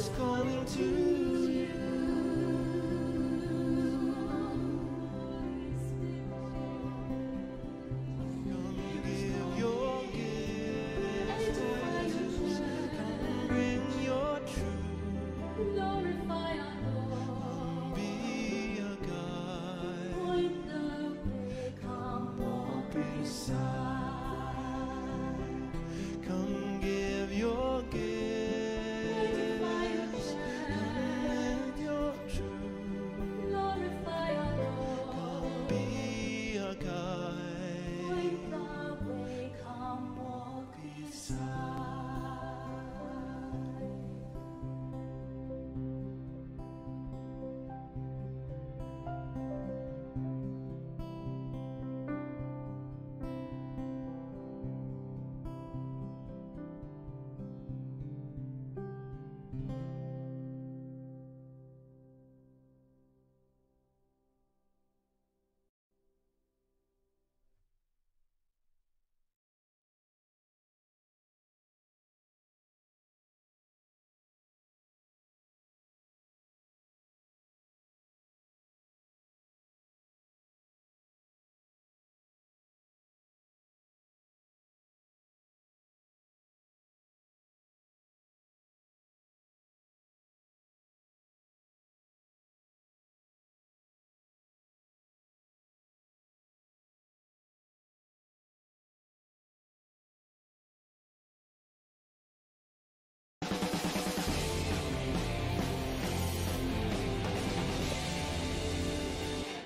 is calling to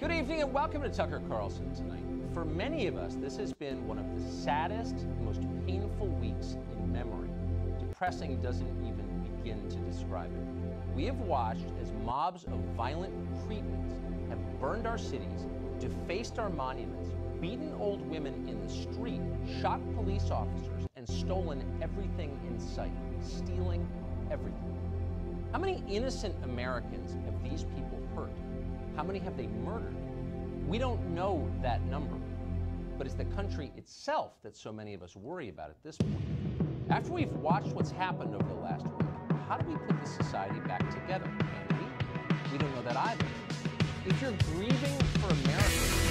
Good evening and welcome to Tucker Carlson tonight. For many of us, this has been one of the saddest, most painful weeks in memory. Depressing doesn't even begin to describe it. We have watched as mobs of violent cretins have burned our cities, defaced our monuments, beaten old women in the street, shot police officers, and stolen everything in sight, stealing everything. How many innocent Americans have these people hurt? How many have they murdered? We don't know that number, but it's the country itself that so many of us worry about at this point. After we've watched what's happened over the last week, how do we put this society back together? We don't know that either. If you're grieving for America,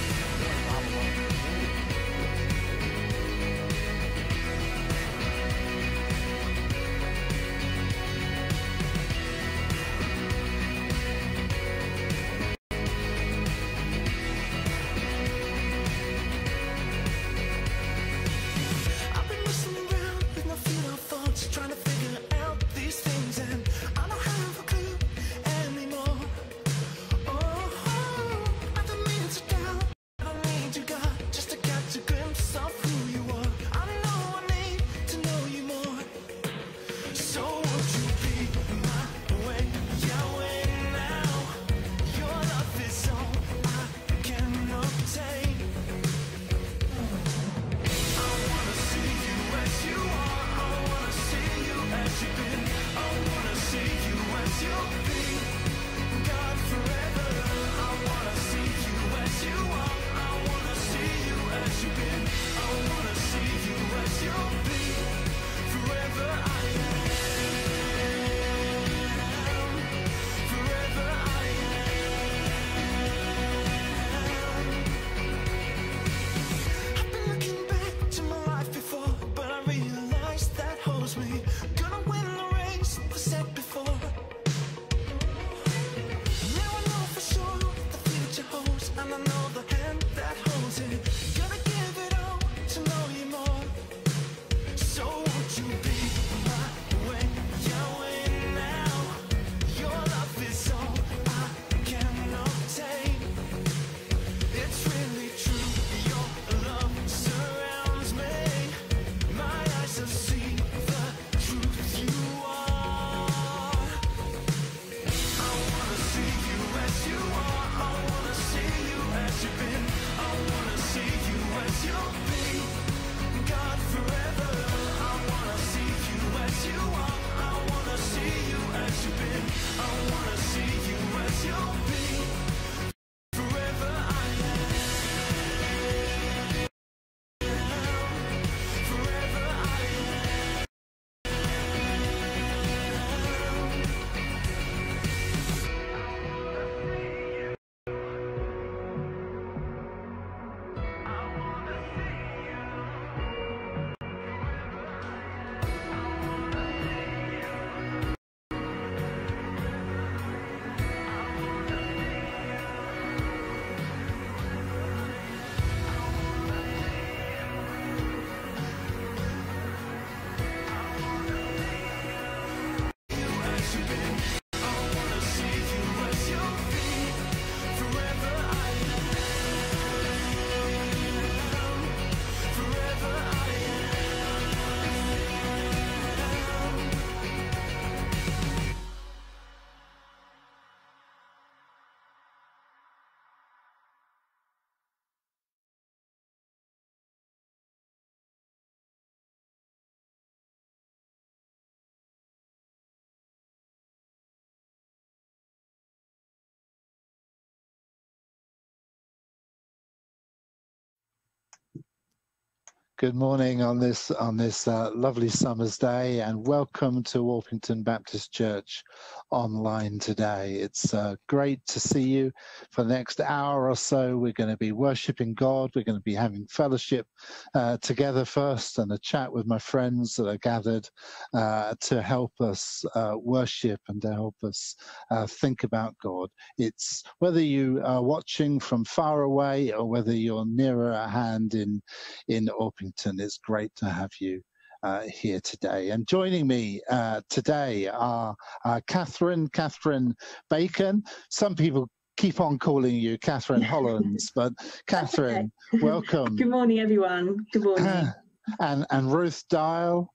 Good morning on this on this uh, lovely summer's day, and welcome to Orpington Baptist Church online today. It's uh, great to see you. For the next hour or so, we're going to be worshiping God. We're going to be having fellowship uh, together first, and a chat with my friends that are gathered uh, to help us uh, worship and to help us uh, think about God. It's whether you are watching from far away or whether you're nearer at hand in in Orpington. It's great to have you uh, here today. And joining me uh, today are uh, Catherine, Catherine Bacon. Some people keep on calling you Catherine Hollands, but Catherine, welcome. Good morning, everyone. Good morning. and and Ruth Dial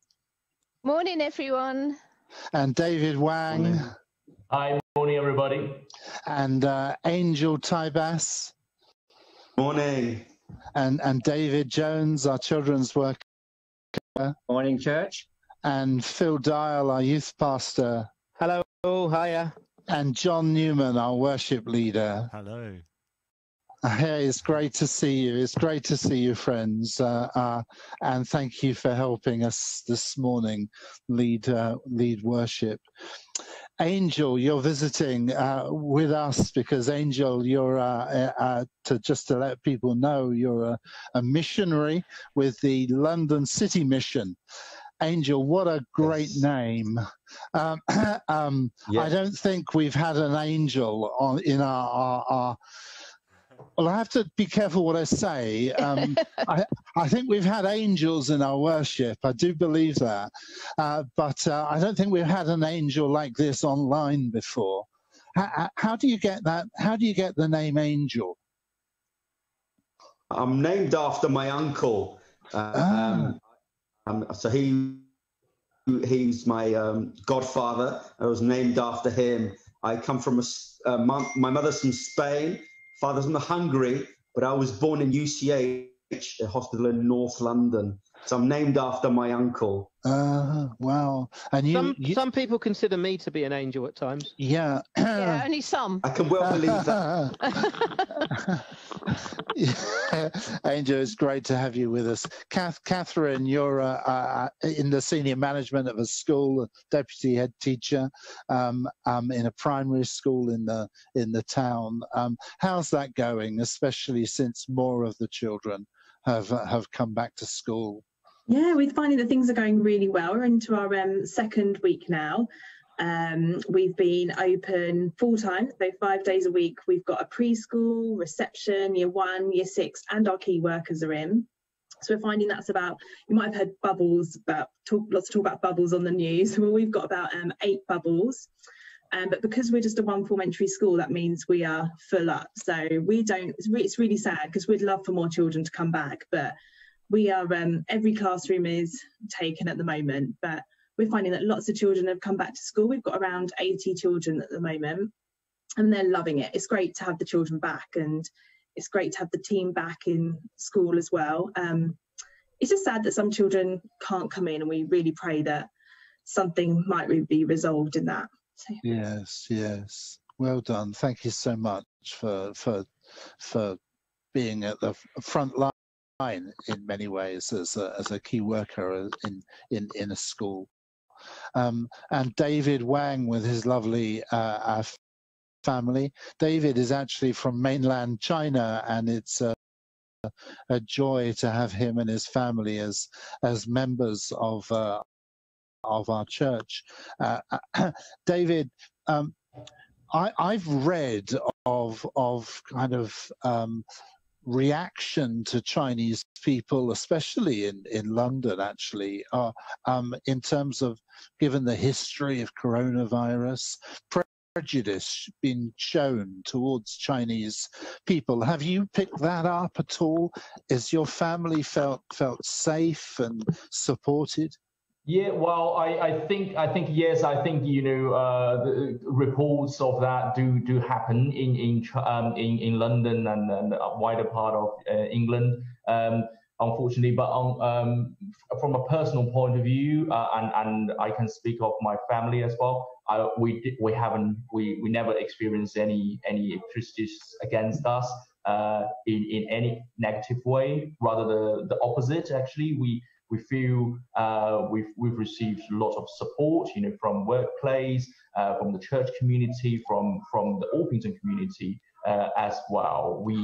Morning, everyone. and David Wang Morning. Hi, morning, everybody. and uh, Angel Tybas Morning. And and David Jones, our children's worker, Morning, church. and Phil Dial, our youth pastor, Hello. Hiya. and John Newman, our worship leader. Hello. Hey, it's great to see you. It's great to see you, friends. Uh, uh, and thank you for helping us this morning lead uh, lead worship. Angel, you're visiting uh, with us because Angel, you're uh, uh, to just to let people know you're a, a, missionary with the London City Mission. Angel, what a great yes. name! Um, um, yes. I don't think we've had an angel on in our, our, our well, I have to be careful what I say. Um, I, I, think we've had angels in our worship. I do believe that. Uh, but uh, I don't think we've had an angel like this online before. How, how, do you get that? How do you get the name angel? I'm named after my uncle. Uh, ah. um, um, so he he's my um, godfather. I was named after him. I come from a, uh, my, my mother's from Spain father's from Hungary, but I was born in UCH, a hospital in North London. So I'm named after my uncle. Uh, wow. And you some, you, some people consider me to be an angel at times. Yeah. yeah, only some. I can well believe that. yeah. Angel, it's great to have you with us. Kath, Catherine, you're uh, uh, in the senior management of a school, a deputy head teacher um, um, in a primary school in the in the town. Um, how's that going, especially since more of the children have have come back to school? Yeah, we're finding that things are going really well. We're into our um, second week now. Um, we've been open full time, so five days a week. We've got a preschool, reception, year one, year six, and our key workers are in. So we're finding that's about, you might have heard bubbles, about talk, lots of talk about bubbles on the news. Well, we've got about um, eight bubbles. Um, but because we're just a one form entry school, that means we are full up. So we don't, it's, re- it's really sad because we'd love for more children to come back, but we are um, every classroom is taken at the moment but we're finding that lots of children have come back to school. We've got around 80 children at the moment and they're loving it. It's great to have the children back and it's great to have the team back in school as well. Um, it's just sad that some children can't come in and we really pray that something might be resolved in that. So. yes yes. Well done. Thank you so much for for for being at the front line in many ways as a, as a key worker in, in, in a school. Um, and David Wang with his lovely uh, family. David is actually from mainland China, and it's a, a joy to have him and his family as as members of uh, of our church. Uh, David, um, I, have read of of kind of um, reaction to Chinese people, especially in, in London, actually, um, in terms of given the history of coronavirus, prejudice being shown towards Chinese people. Have you picked that up at all? Is your family felt felt safe and supported? Yeah, well, I, I think I think yes, I think you know uh, the reports of that do do happen in in um, in, in London and, and wider part of uh, England. Um, unfortunately, but on, um, from a personal point of view, uh, and and I can speak of my family as well. I, we we haven't we, we never experienced any any prejudice against us uh, in in any negative way. Rather the the opposite. Actually, we we feel uh, we've we've received a lot of support, you know, from workplace, uh, from the church community, from from the Orpington community uh, as well. We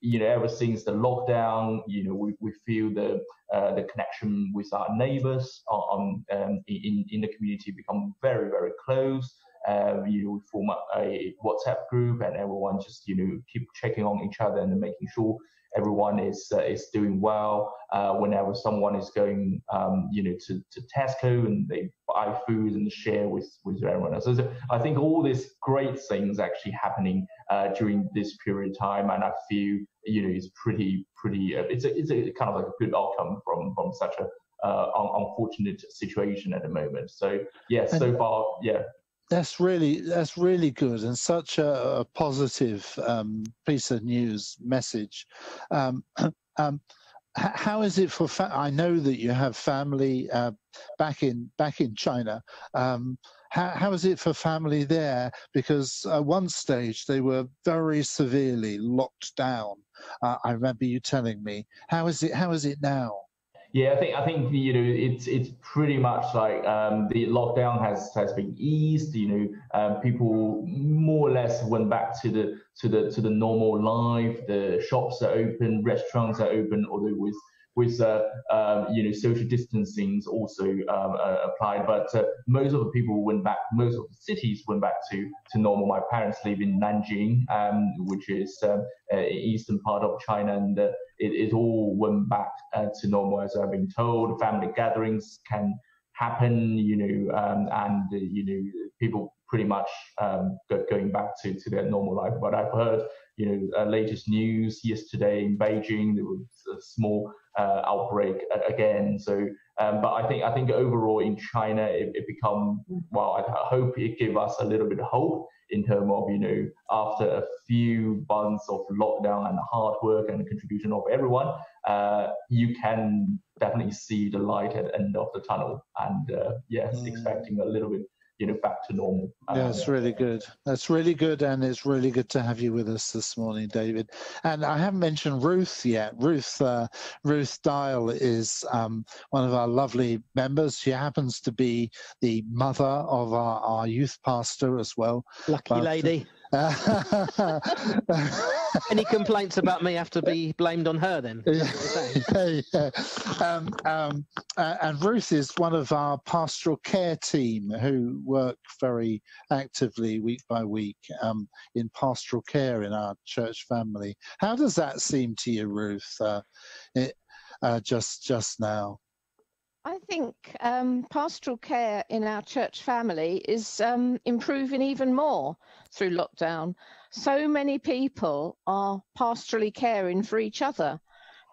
you know ever since the lockdown, you know, we, we feel the uh, the connection with our neighbours on, um, in in the community become very very close. Uh, you know, we form a WhatsApp group, and everyone just you know keep checking on each other and making sure everyone is uh, is doing well. Uh, whenever someone is going, um, you know, to, to Tesco and they buy food and share with with everyone else. So I think all these great things actually happening uh, during this period of time, and I feel you know it's pretty pretty. Uh, it's a it's a kind of like a good outcome from from such a uh, unfortunate situation at the moment. So yeah, so far yeah, that's really that's really good and such a, a positive um, piece of news message. Um, um, how is it for? Fa- I know that you have family uh, back in back in China. Um, how, how is it for family there? Because at one stage they were very severely locked down. Uh, I remember you telling me. How is it? How is it now? Yeah, I think I think you know it's it's pretty much like um, the lockdown has has been eased. You know, um, people more or less went back to the to the to the normal life. The shops are open, restaurants are open, although with with uh, um, you know social distancing also um, uh, applied. But uh, most of the people went back. Most of the cities went back to to normal. My parents live in Nanjing, um, which is um, uh, eastern part of China, and uh, it, it all went back uh, to normal. As I've been told, family gatherings can happen. You know, um, and you know people pretty much um, go, going back to, to their normal life. But I've heard, you know, uh, latest news yesterday in Beijing, there was a small uh, outbreak again. So, um, but I think I think overall in China, it, it become well. I hope it gave us a little bit of hope in terms of you know after a few months of lockdown and hard work and contribution of everyone, uh, you can definitely see the light at the end of the tunnel. And uh, yes, mm. expecting a little bit you know back to normal. Yeah, it's really good. That's really good, and it's really good to have you with us this morning, David. And I haven't mentioned Ruth yet. Ruth uh, Ruth Dial is um, one of our lovely members. She happens to be the mother of our, our youth pastor as well. Lucky but, lady. Any complaints about me have to be blamed on her then? yeah, yeah. Um, um, uh, and Ruth is one of our pastoral care team who work very actively week by week um, in pastoral care in our church family. How does that seem to you, Ruth? Uh, it, uh, just just now. I think um, pastoral care in our church family is um, improving even more through lockdown. So many people are pastorally caring for each other.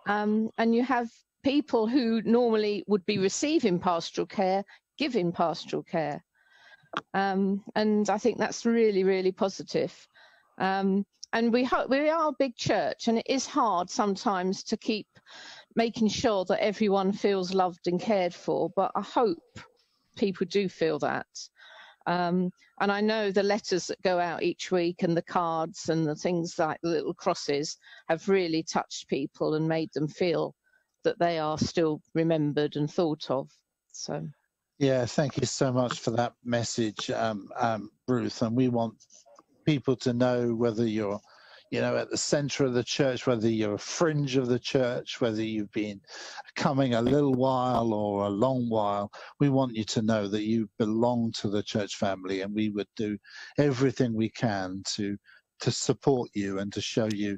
Um, and you have people who normally would be receiving pastoral care giving pastoral care. Um, and I think that's really, really positive. Um, and we, we are a big church, and it is hard sometimes to keep making sure that everyone feels loved and cared for. But I hope people do feel that. Um, and I know the letters that go out each week and the cards and the things like the little crosses have really touched people and made them feel that they are still remembered and thought of. So. Yeah, thank you so much for that message, um, um, Ruth. And we want people to know whether you're you know, at the center of the church, whether you're a fringe of the church, whether you've been coming a little while or a long while, we want you to know that you belong to the church family and we would do everything we can to to support you and to show you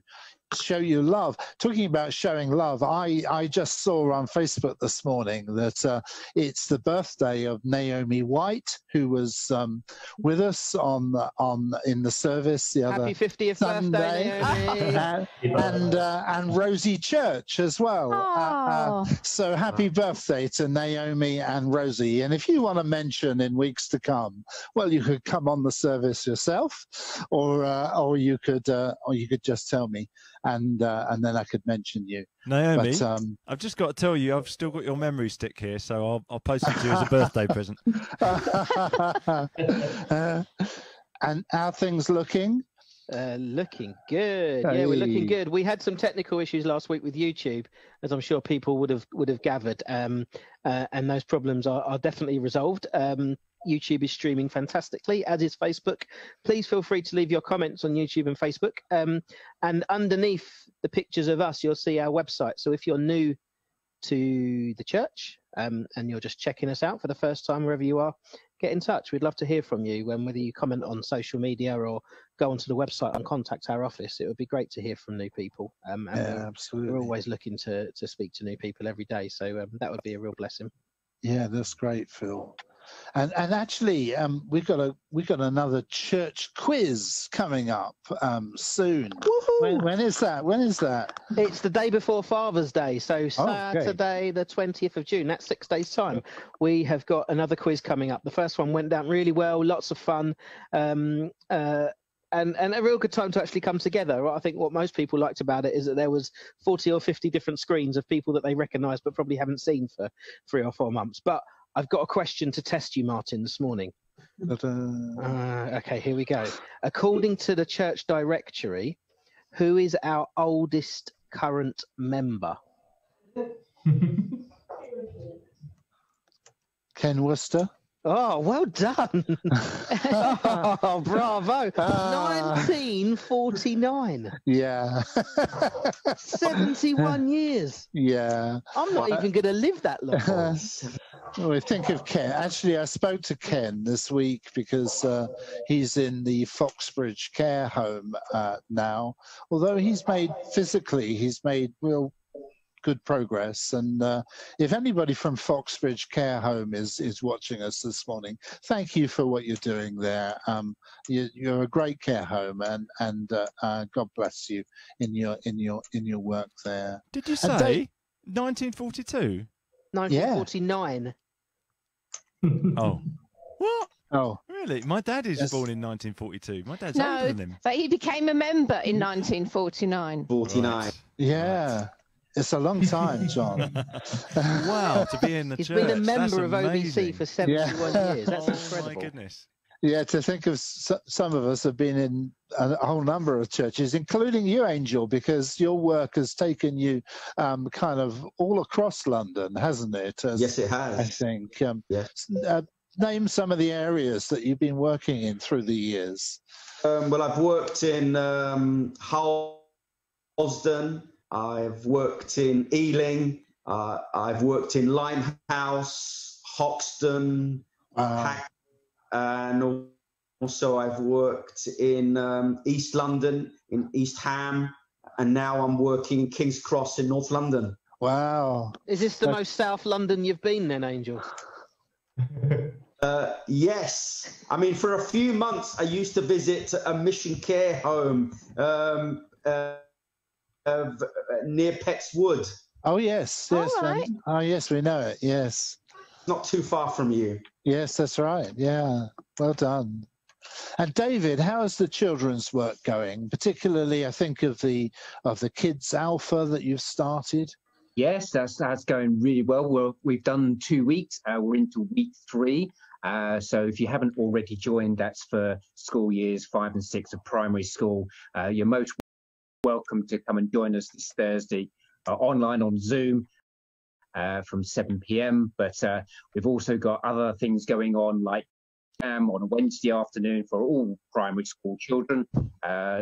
show you love. Talking about showing love, I, I just saw on Facebook this morning that uh, it's the birthday of Naomi White, who was um, with us on on in the service the other Happy 50th Sunday, birthday, and and, uh, and, Rosie Church as well. Uh, so happy birthday to Naomi and Rosie. And if you want to mention in weeks to come, well, you could come on the service yourself, or uh, or you could uh, or you could just tell me and uh, and then I could mention you. Naomi, but, um, I've just got to tell you, I've still got your memory stick here, so I'll, I'll post it to you as a birthday present. uh, and how things looking? Uh, looking good. Hey. Yeah, we're looking good. We had some technical issues last week with YouTube, as I'm sure people would have would have gathered, um, uh, and those problems are, are definitely resolved. Um, YouTube is streaming fantastically, as is Facebook. Please feel free to leave your comments on YouTube and Facebook. Um, and underneath the pictures of us, you'll see our website. So if you're new to the church um, and you're just checking us out for the first time, wherever you are, get in touch. We'd love to hear from you. And whether you comment on social media or go onto the website and contact our office, it would be great to hear from new people. Um, yeah, we're, absolutely. We're always looking to to speak to new people every day, so um, that would be a real blessing. Yeah, that's great, Phil. And and actually, um, we've got a we've got another church quiz coming up um, soon. When, when is that? When is that? It's the day before Father's Day, so Saturday, okay. the twentieth of June. That's six days time. We have got another quiz coming up. The first one went down really well, lots of fun. Um, uh, and, and a real good time to actually come together. I think what most people liked about it is that there was 40 or 50 different screens of people that they recognised but probably haven't seen for three or four months. But I've got a question to test you, Martin, this morning. Uh, okay, here we go. According to the church directory, who is our oldest current member? Ken Worcester. Oh, well done. oh, bravo. Ah. 1949. Yeah. 71 years. yeah. I'm not even going to live that long. We think of Ken. Actually, I spoke to Ken this week because uh, he's in the Foxbridge care home uh, now. Although he's made physically, he's made real good progress. And uh, if anybody from Foxbridge Care Home is is watching us this morning, thank you for what you're doing there. Um, you, you're a great care home, and and uh, uh, God bless you in your in your in your work there. Did you And say 1942? 1949. Oh, what? Oh, Really? My dad is Yes. born in 1942. My dad's No, older than him. but he became a member in 1949. 49. Right. yeah. It's a long time, John. Wow, to be in the He's church. been a That's member of amazing. OBC for 71 Yeah. years. That's oh incredible. my goodness. Yeah, to think of some of us have been in a whole number of churches, including you, Angel, because your work has taken you um, kind of all across London, hasn't it? As Yes, it has. I think. Um, Yes. uh, name some of the areas that you've been working in through the years. Um, well, I've worked in um, Harlesden. I've worked in Ealing. Uh, I've worked in Limehouse, Hoxton, Wow. Hack, and also I've worked in um, East London, in East Ham, and now I'm working in King's Cross in North London. Wow. Is this the Uh, most South London you've been then, Angel? Uh, yes, I mean for a few months I used to visit a mission care home um, uh, uh, near Petts Wood, Oh, yes. All Yes. um. Oh, yes, we know it. Yes. not too far from you. Yes, that's right. Yeah. Well done. And David, how is the children's work going? Particularly, I think of the of the kids alpha that you've started. Yes, that's that's going really well. Well, we've done two weeks. Uh, we're into week three. Uh, so if you haven't already joined, that's for school years five and six of primary school. Uh, you're most welcome to come and join us this Thursday uh, online on Zoom uh, from 7 p.m. But uh, we've also got other things going on, like um, on a Wednesday afternoon for all primary school children. Uh,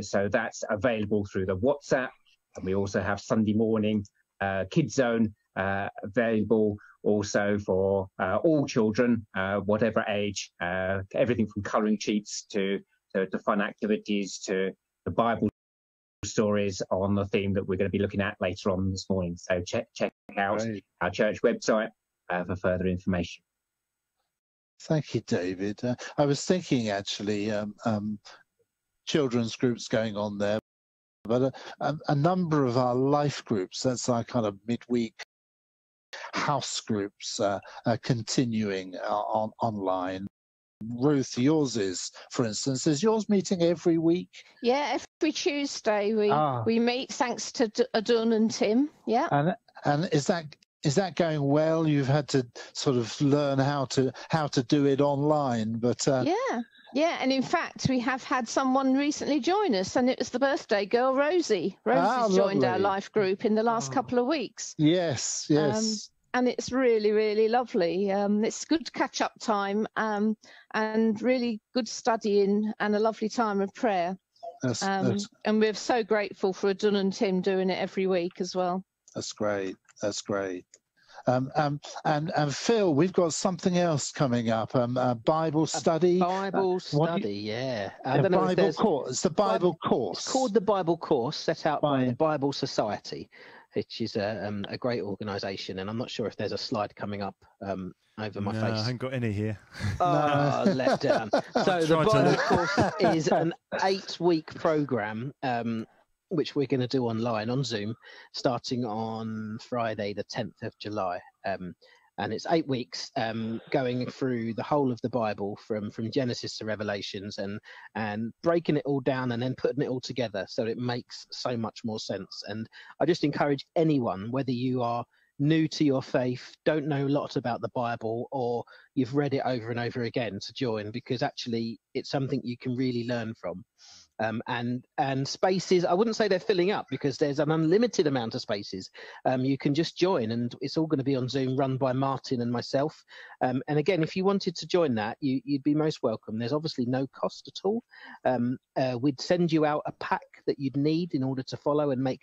so that's available through the WhatsApp. And we also have Sunday morning uh, Kids Zone uh, available also for all children, whatever age, everything from colouring sheets to, to, to fun activities to the Bible stories on the theme that we're going to be looking at later on this morning. So check check out Great. our church website uh, for further information. Thank you, David. Uh, I was thinking actually, um, um, children's groups going on there, but a, a, a number of our life groups, that's our kind of midweek house groups, uh, are continuing uh, on online. Ruth, yours is, for instance, is yours meeting every week? Yeah, every Tuesday we Ah. we meet thanks to D- Adun and Tim. Yeah. And and is that is that going well? You've had to sort of learn how to how to do it online, but uh, Yeah, yeah, and in fact, we have had someone recently join us, and it was the birthday girl, Rosie. Rosie's Ah, joined our life group in the last Oh. couple of weeks, yes, yes. And it's really, really lovely. Um, it's good catch-up time, um, and really good studying, and a lovely time of prayer. that's, Um, that's and we're so grateful for Adun and Tim doing it every week as well. That's great. That's great. Um, um, and and Phil, we've got something else coming up. Um, a Bible study. Bible what do you- study, yeah. I a don't Bible there's- course. It's the Bible, course. It's called the Bible Course, set out by, By- the Bible Society, which is a, um, a great organisation. And I'm not sure if there's a slide coming up um, over my no, face. I haven't got any here. Oh, let down. So the tried to course is an eight-week program, um, which we're going to do online on Zoom, starting on Friday, the 10th of July. Um, and it's eight weeks um, going through the whole of the Bible from from Genesis to Revelations and and breaking it all down and then putting it all together so it makes so much more sense. And I just encourage anyone, whether you are new to your faith, don't know lots about the Bible, or you've read it over and over again to join because actually it's something you can really learn from. Um, and and spaces, I wouldn't say they're filling up because there's an unlimited amount of spaces. Um, you can just join, and it's all going to be on Zoom, run by Martin and myself. Um, and again, if you wanted to join that, you, would be most welcome. There's obviously no cost at all. Um, uh, we'd send you out a pack that you'd need in order to follow and make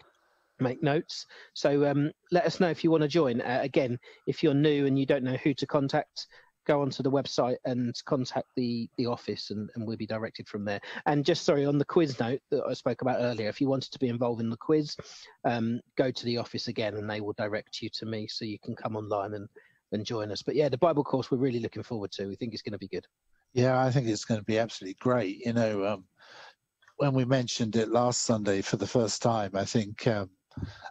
make notes. So um, let us know if you want to join. Uh, again, if you're new and you don't know who to contact, go onto the website and contact the the office and, and we'll be directed from there. And just sorry on the quiz note that i spoke about earlier if you wanted to be involved in the quiz um, go to the office again and they will direct you to me so you can come online and and join us. But yeah the bible course we're really looking forward to. We think it's going to be good. Yeah i think it's going to be absolutely great. You know um, when we mentioned it last sunday for the first time i think um,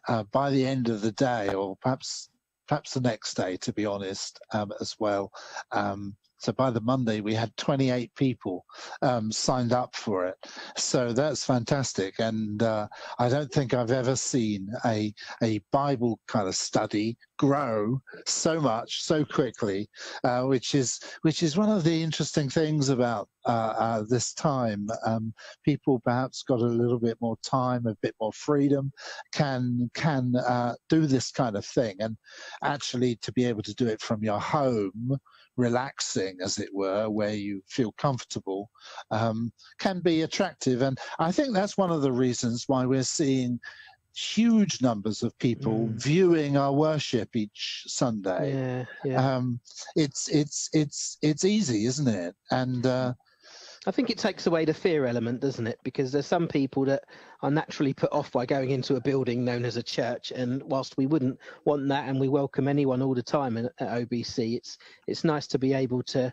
uh, by the end of the day or perhaps perhaps the next day, to be honest, um, as well. Um, so by the Monday, we had 28 people um, signed up for it. So that's fantastic. And uh, I don't think I've ever seen a, a Bible kind of study grow so much so quickly, uh, which is which is one of the interesting things about uh, uh, this time. Um, people perhaps got a little bit more time, a bit more freedom, can can uh, do this kind of thing, and actually to be able to do it from your home relaxing, as it were, where you feel comfortable, um, can be attractive. And I think that's one of the reasons why we're seeing huge numbers of people mm. viewing our worship each Sunday. Yeah, yeah. Um, it's it's it's it's easy, isn't it? And uh, I think it takes away the fear element, doesn't it? Because there's some people that are naturally put off by going into a building known as a church, and whilst we wouldn't want that, and we welcome anyone all the time at, at OBC, it's it's nice to be able to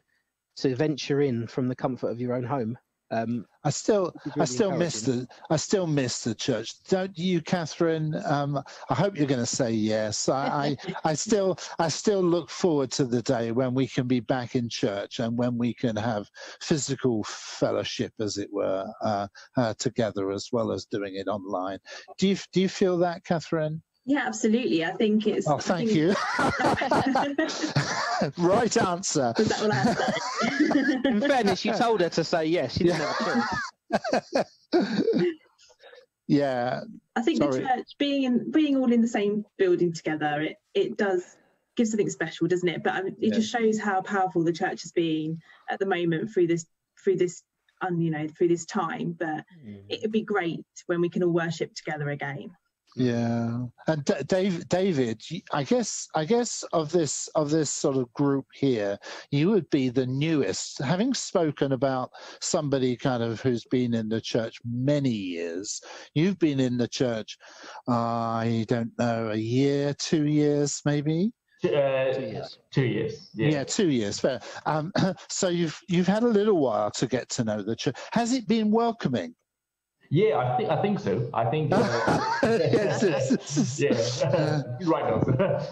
to venture in from the comfort of your own home. Um, I still, really I still miss the, I still miss the church. Don't you, Catherine? Um, I hope you're going to say yes. I, I, I, still, I still look forward to the day when we can be back in church and when we can have physical fellowship, as it were, uh, uh, together as well as doing it online. Do you, do you feel that, Catherine? Yeah, absolutely. I think it's. Oh, thank you. right answer. Is that what I In fairness, you told her to say yes. She didn't have a yeah. I think Sorry. the church being in, being all in the same building together, it it does give something special, doesn't it? But um, it yeah. just shows how powerful the church has been at the moment through this through this um, you know through this time. But mm. it'd be great when we can all worship together again. Yeah, and D- Dave, David, I guess, I guess of this of this sort of group here, you would be the newest. Having spoken about somebody kind of who's been in the church many years, you've been in the church, uh, I don't know, a year, two years, maybe. Uh, two years. Two years. Yeah. yeah, two years. Fair. Um, so you've you've had a little while to get to know the church. Has it been welcoming? Yeah, I think I think so. I think. Uh, yes, yeah, right.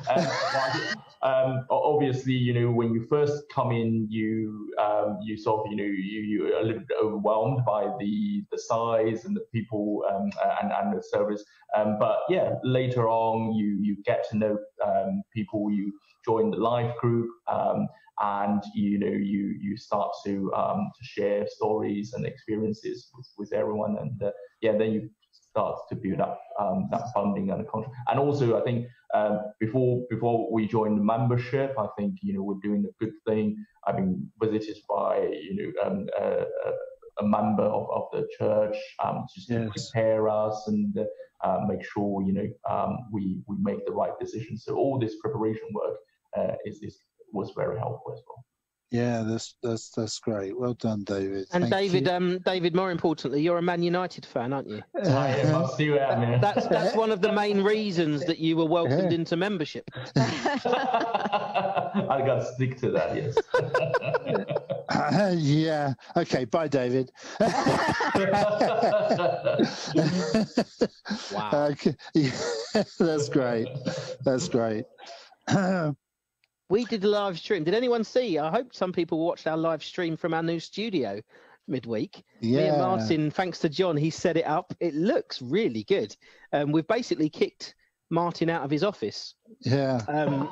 uh, um, obviously, you know, when you first come in, you um, you sort of, you know, you you a little bit overwhelmed by the the size and the people um, and and the service. Um, but yeah, later on, you you get to know um, people. You join the life group. Um, and you know you you start to um, to share stories and experiences with, with everyone and uh, yeah then you start to build up um, that funding and the contract and also I think um, before before we join the membership I think you know we're doing a good thing. I've been visited by you know um, a, a, member of, of the church um, just to prepare us and uh, make sure you know um, we we make the right decisions so all this preparation work uh, is is was very helpful as well. Yeah, that's that's that's great. Well done, David. And Thank David, you. um, David, more importantly, you're a Man United fan, aren't you? I see that, man. That's that's one of the main reasons that you were welcomed yeah. into membership. I got to stick to that, yes. Uh, yeah. Okay. Bye, David. wow. Okay. Yeah, that's great. That's great we did a live stream. Did anyone see? I hope some people watched our live stream from our new studio midweek. Yeah. Me and Martin, thanks to John, he set it up. It looks really good. Um, we've basically kicked Martin out of his office. Yeah. Um,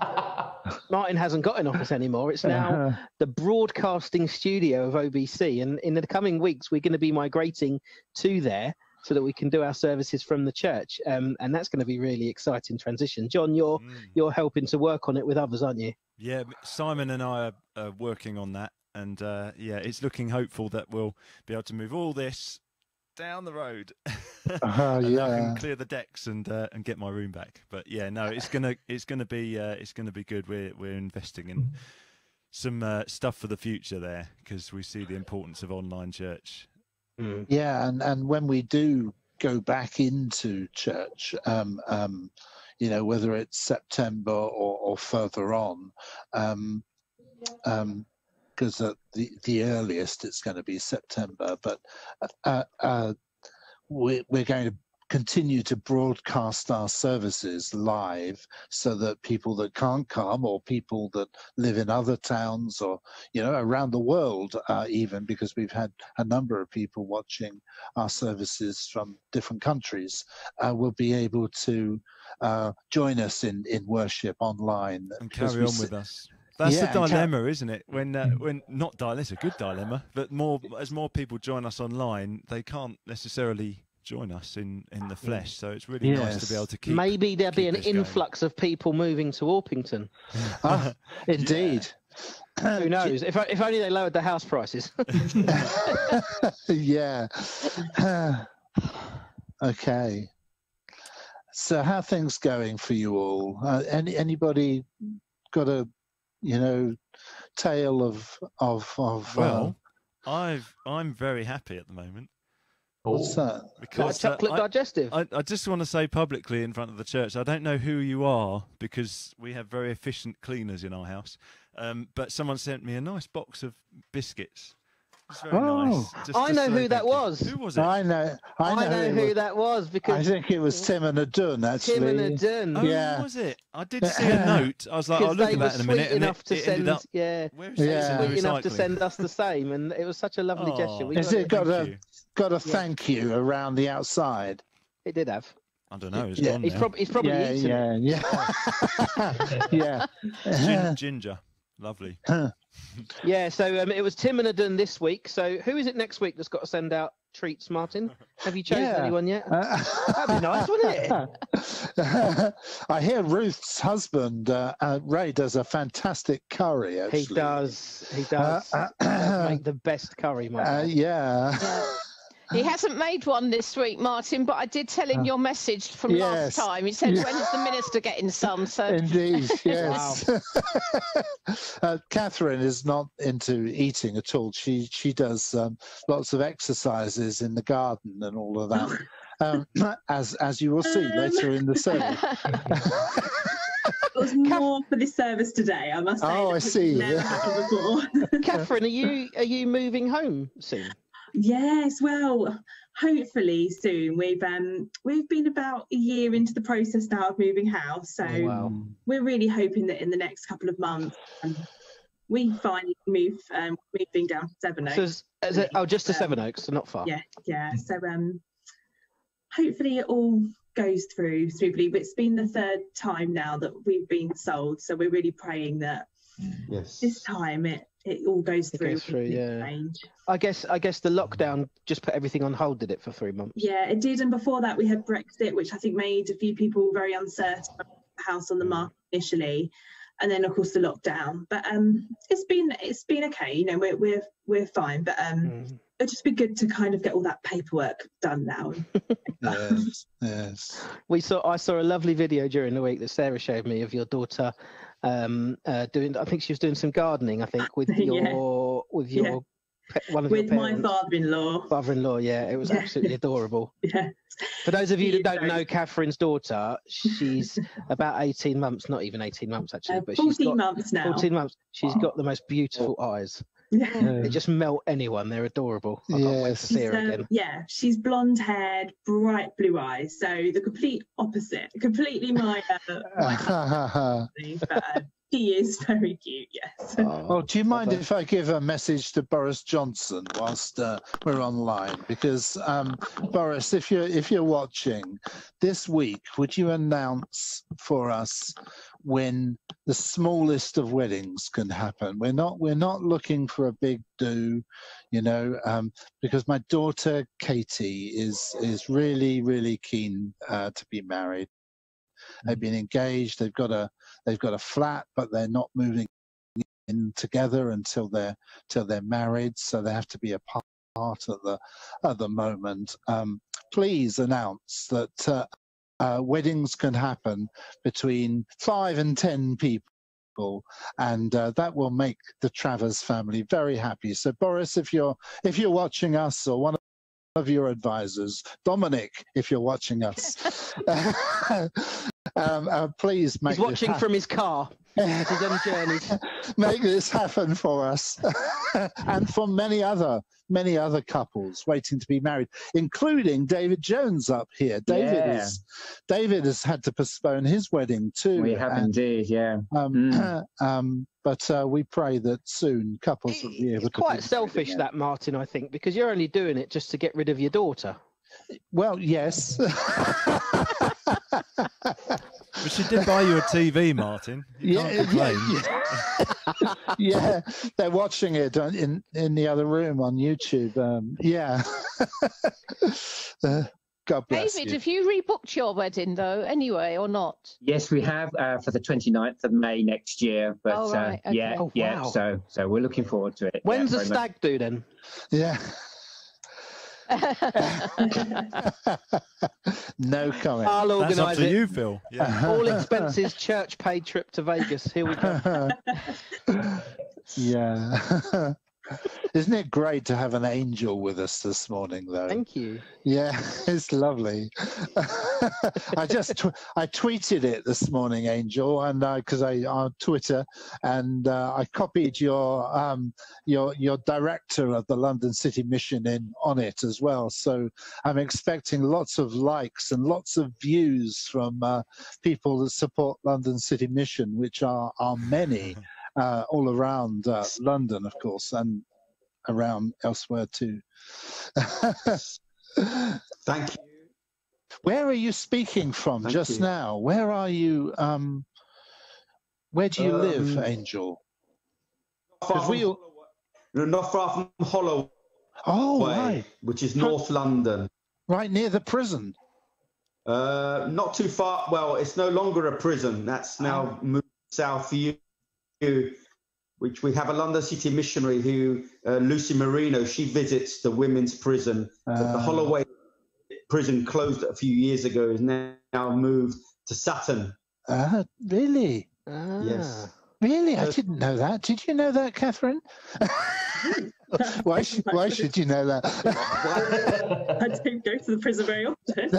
Martin hasn't got an office anymore. It's now the broadcasting studio of OBC, and in the coming weeks, we're going to be migrating to there so that we can do our services from the church, um, and that's going to be really exciting transition. John, you're Mm. you're helping to work on it with others, aren't you? Yeah, Simon and I are, are working on that, and uh, yeah, it's looking hopeful that we'll be able to move all this down the road. Oh, and I can clear the decks and uh, and get my room back. But yeah, no, it's gonna it's gonna be uh, it's gonna be good. We're we're investing in some uh, stuff for the future there because we see the importance of online church. Yeah, and and when we do go back into church, um, um, you know, whether it's September or, or further on, um, um, because at the the earliest it's going to be September, but uh, uh, we, we're going to continue to broadcast our services live so that people that can't come or people that live in other towns or you know around the world uh, even because we've had a number of people watching our services from different countries uh, will be able to uh, join us in in worship online and carry on with us. That's Yeah, the dilemma, isn't it? When uh, when not dilemma, it's a good dilemma, but more as more people join us online, they can't necessarily join us in in the flesh. So it's really nice to be able to keep. Maybe there'll be an this going. influx of people moving to Orpington. Ah, indeed. Who knows? If if only they lowered the house prices. yeah. okay. So how are things going for you all? Uh, any anybody got a you know tale of of of Well, I've I'm very happy at the moment. What's that? Because Like chocolate I, digestive. I, I just want to say publicly in front of the church, I don't know who you are because we have very efficient cleaners in our house. Um, but someone sent me a nice box of biscuits. It's very Oh. nice. Just I know say who that was. Who was it? I know. I know, know it who was- that was because I think it was Tim and Adun actually. Tim and Adun. Oh, Yeah. was it? I did see a note. I was like, I'll look at that in a minute. And enough it, to it send, ended up. yeah, Where is Yeah. it? It's in the sweet enough to send us the same, and it was such a lovely gesture. We Aw. Is got it got a you. got a thank you around the outside? It did have. I don't know. It's Yeah, gone He's, now. prob- he's probably yeah, eaten it. yeah, yeah, yeah. Ginger. Lovely. Yeah, so um, it was Tim and Adun this week. So who is it next week that's got to send out treats, Martin? Have you chosen Yeah. anyone yet? That'd be nice, wouldn't it? I hear Ruth's husband uh, uh, Ray does a fantastic curry. Actually, He does. He does. Uh, make the best curry, Uh, Martin. yeah. He hasn't made one this week, Martin, but I did tell him your message from Uh, Yes. last time. He said, when is the minister getting some? So Indeed, yes. uh, Catherine is not into eating at all. She she does um, lots of exercises in the garden and all of that, um, as as you will see later in the service. It was more for this service today, I must say. Oh, I see. Never happened before. Catherine, are you are you moving home soon? Yes, well, hopefully soon. We've um we've been about a year into the process now of moving house, so Oh, wow. we're really hoping that in the next couple of months um, we finally move um moving down to Sevenoaks. So is, is it, oh, just to Um, Sevenoaks, so not far. Yeah, yeah. So um hopefully it all goes through smoothly. But it's been the third time now that we've been sold, so we're really praying that Yes. this time it it all goes It through. goes through, yeah. change. I guess I guess the lockdown just put everything on hold, did it, for three months? Yeah, it did. And before that, we had Brexit, which I think made a few people very uncertain about the house on the market initially, and then of course the lockdown. But um, it's been it's been okay. You know, we're we're we're fine. But um, Mm. it'd just be good to kind of get all that paperwork done now. yes, yes. We saw I saw a lovely video during the week that Sarah showed me of your daughter um uh doing I think she was doing some gardening, I think, with Yeah. your with your Yeah. pe- one of With your my father-in-law. Father-in-law, yeah, it was Yeah. absolutely adorable. Yeah. For those of you that don't know Catherine's daughter, she's about 18 months, not even 18 months actually, Uh, but she's 14 got months now. 14 months. She's got the most beautiful eyes. Yeah. They just melt anyone. They're adorable. I can't wait to Yes. see her She's, um, again. yeah, she's blonde haired, bright blue eyes. So the complete opposite, completely my, uh, my family, but uh, she is very cute, yes. Oh, do you mind if I give a message to Boris Johnson whilst uh, we're online? Because um, Boris, if you're if you're watching this week, would you announce for us when the smallest of weddings can happen. We're not we're not looking for a big do, you know, um, because my daughter Katie is is really really keen uh, to be married. They've been engaged. They've got a they've got a flat, but they're not moving in together until they're till they're married. So they have to be apart at the at the moment. Um, please announce that uh, uh, weddings can happen between five and ten people. And uh, that will make the Travers family very happy. So, Boris, if you're if you're watching us, or one of your advisors, Dominic, if you're watching us, um, uh, please make He's watching from his car. Journeys. make this happen for us and for many other many other couples waiting to be married including david jones up here david Yeah. is david has had to postpone his wedding too We have and, indeed, yeah. um, Mm. um, but uh, we pray that soon couples will be able It's to quite selfish, that Martin. I think because you're only doing it just to get rid of your daughter. well yes But she did buy you a TV, Martin. You yeah, can't complain. yeah, yeah, they're watching it on- in in the other room on YouTube. Um, yeah. Uh, God bless David, you. have you rebooked your wedding though, anyway, or not? Yes, we have uh, for the 29th of May next year. But Oh, right, uh, yeah, okay. Oh, yeah. So so we're looking forward to it. yeah, When's the very much. stag do then? Yeah. No comment. I'll That's up organise to it. you, Phil. Yeah. All expenses, church paid trip to Vegas. Here we go. yeah. Isn't it great to have an angel with us this morning, though? Thank you. Yeah, it's lovely. I just tw- I tweeted it this morning, Angel, and because I on Twitter, and uh, I copied your um, your your director of the London City Mission in on it as well. So I'm expecting lots of likes and lots of views from uh, people that support London City Mission, which are are many uh, all around uh, London, of course, and around elsewhere too. Thank you. Where are you speaking from Thank just you. now? Where are you? Um, where do you live, Um, Angel? Far 'Cause from we- Holloway- not far from Holloway, Oh, right, which is North London. right near the prison. Uh, not too far. Well, it's no longer a prison. That's now moved south which we have a London City missionary who, uh, Lucy Marino, she visits the women's prison. But the Uh, Holloway prison closed a few years ago. Is now, now moved to Sutton. Uh, really? Yes. Really? I Uh, didn't know that. Did you know that, Catherine? why, should, why should you know that? I don't go to the prison very often.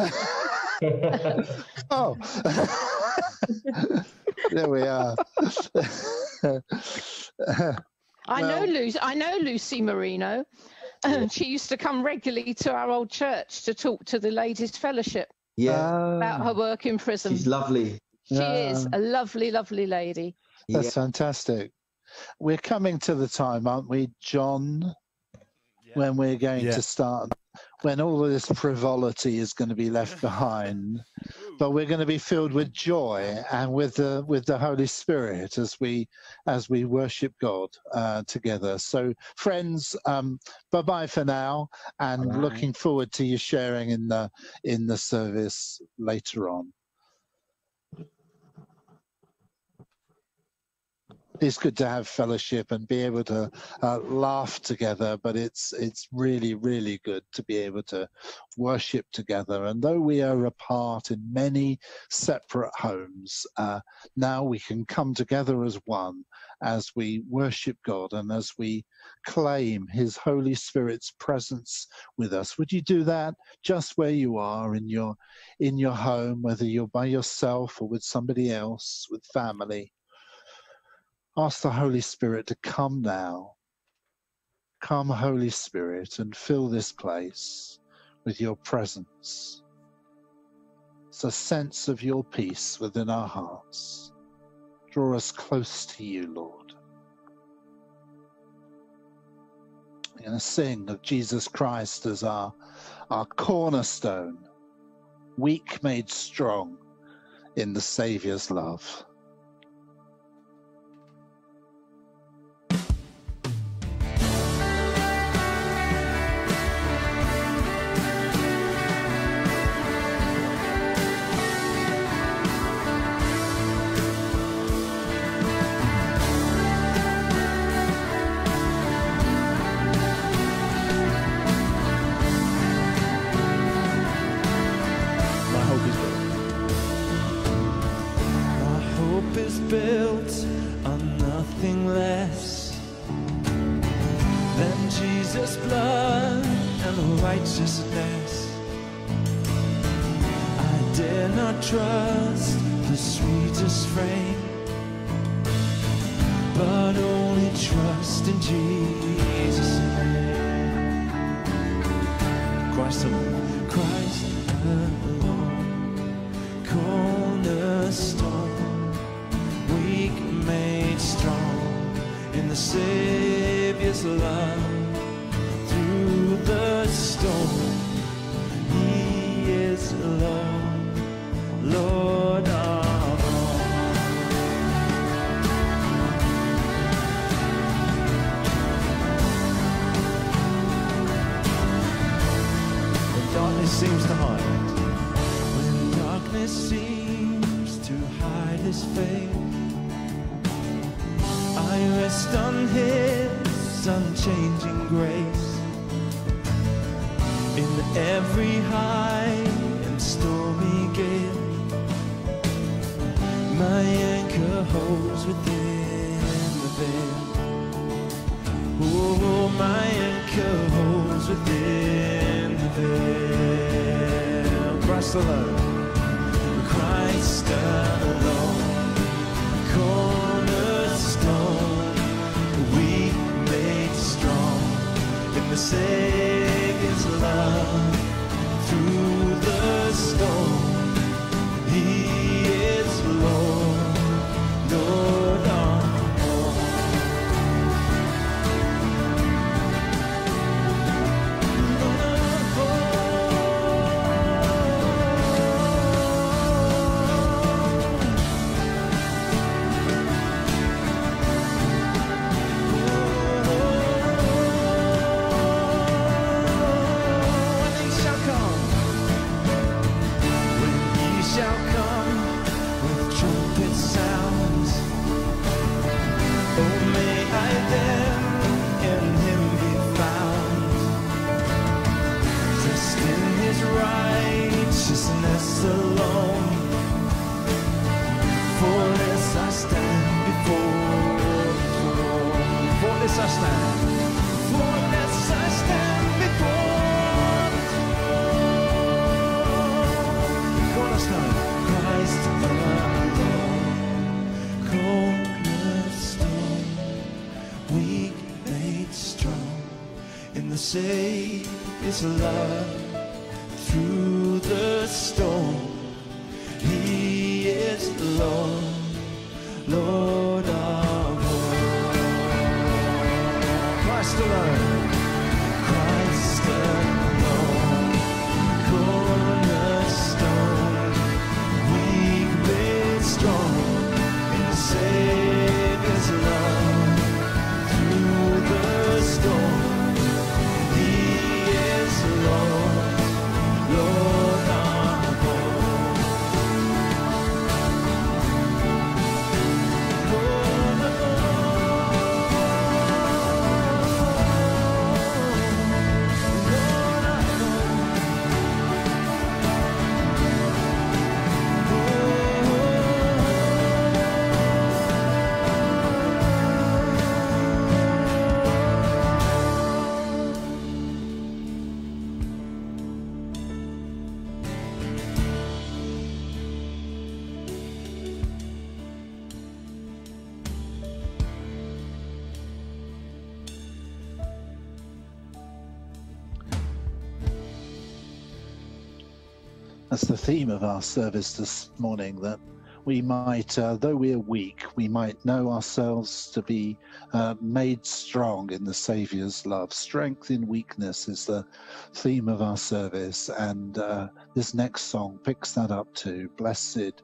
oh, there we are. I know Lucy. I know Lucy Marino. she used to come regularly to our old church to talk to the ladies' fellowship Yeah, about her work in prison. she's lovely. she is a lovely, lovely lady. That's Yeah. fantastic. We're coming to the time, aren't we, John? When we're going Yeah. to start, when all of this frivolity is going to be left behind, but we're going to be filled with joy and with the with the Holy Spirit as we as we worship God uh, together. So, friends, um, bye bye for now, and Bye-bye. looking forward to you sharing in the in the service later on. It's good to have fellowship and be able to uh, laugh together but it's it's really really good to be able to worship together. And though we are apart in many separate homes uh, now we can come together as one as we worship god and as we claim his holy spirit's presence with us. Would you do that just where you are in your in your home whether you're by yourself or with somebody else with family Ask the Holy Spirit to come now. Come, Holy Spirit, and fill this place with your presence. It's a sense of your peace within our hearts. Draw us close to you, Lord. We're going to sing of Jesus Christ as our, our cornerstone, weak made strong in the Saviour's love. Sastan. Vågar Sastan begått. Kolla snön, Christ alone. Coldness stone, weak made strong. In the Savior's love, through the storm. That's the theme of our service this morning that we might, uh, though we are weak, we might know ourselves to be uh, made strong in the Saviour's love. Strength in weakness is the theme of our service, and uh, this next song picks that up too. Blessed,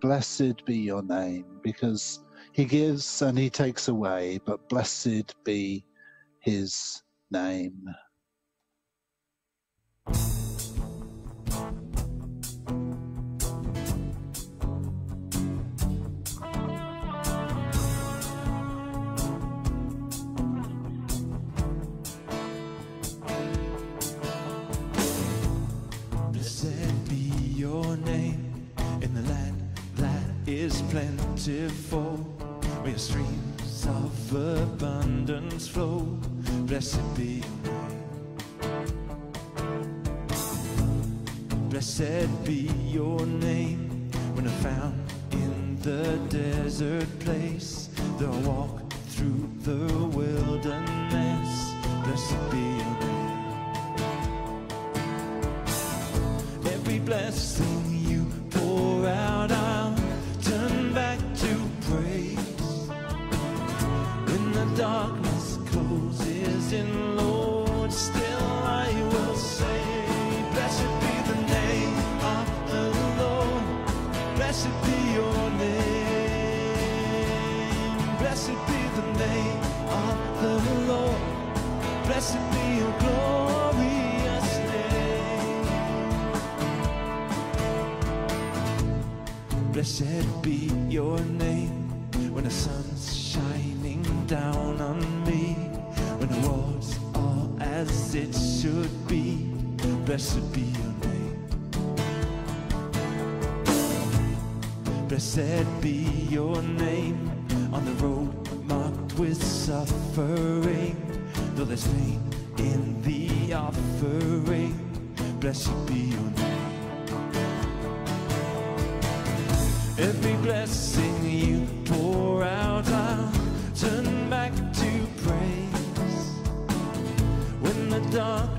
blessed be your name, because he gives and he takes away, but blessed be his name. Is plentiful, where streams of abundance flow. Blessed be your name. Blessed be your name when I'm found in the desert place. I walk through the wilderness, blessed be your name. Every blessing be your name when the sun's shining down on me, when the world's all as it should be. Blessed be your name. Blessed be your name on the road marked with suffering. Though there's pain in the offering, blessed be your name. Every blessing you pour out, I'll turn back to praise. When the darkness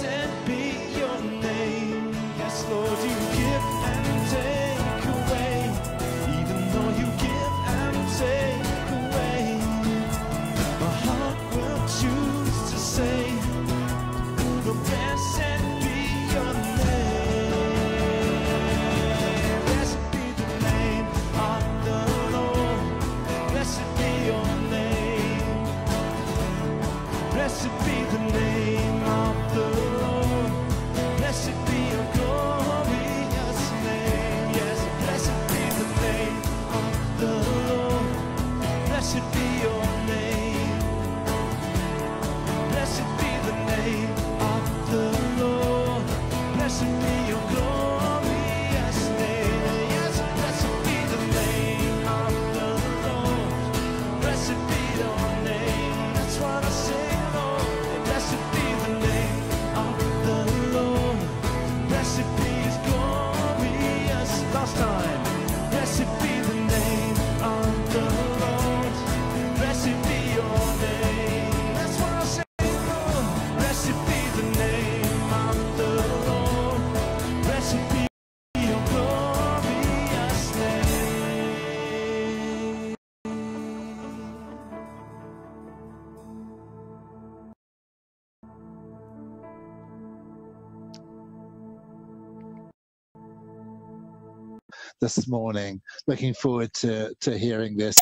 Blessed this morning. Looking forward to, to hearing this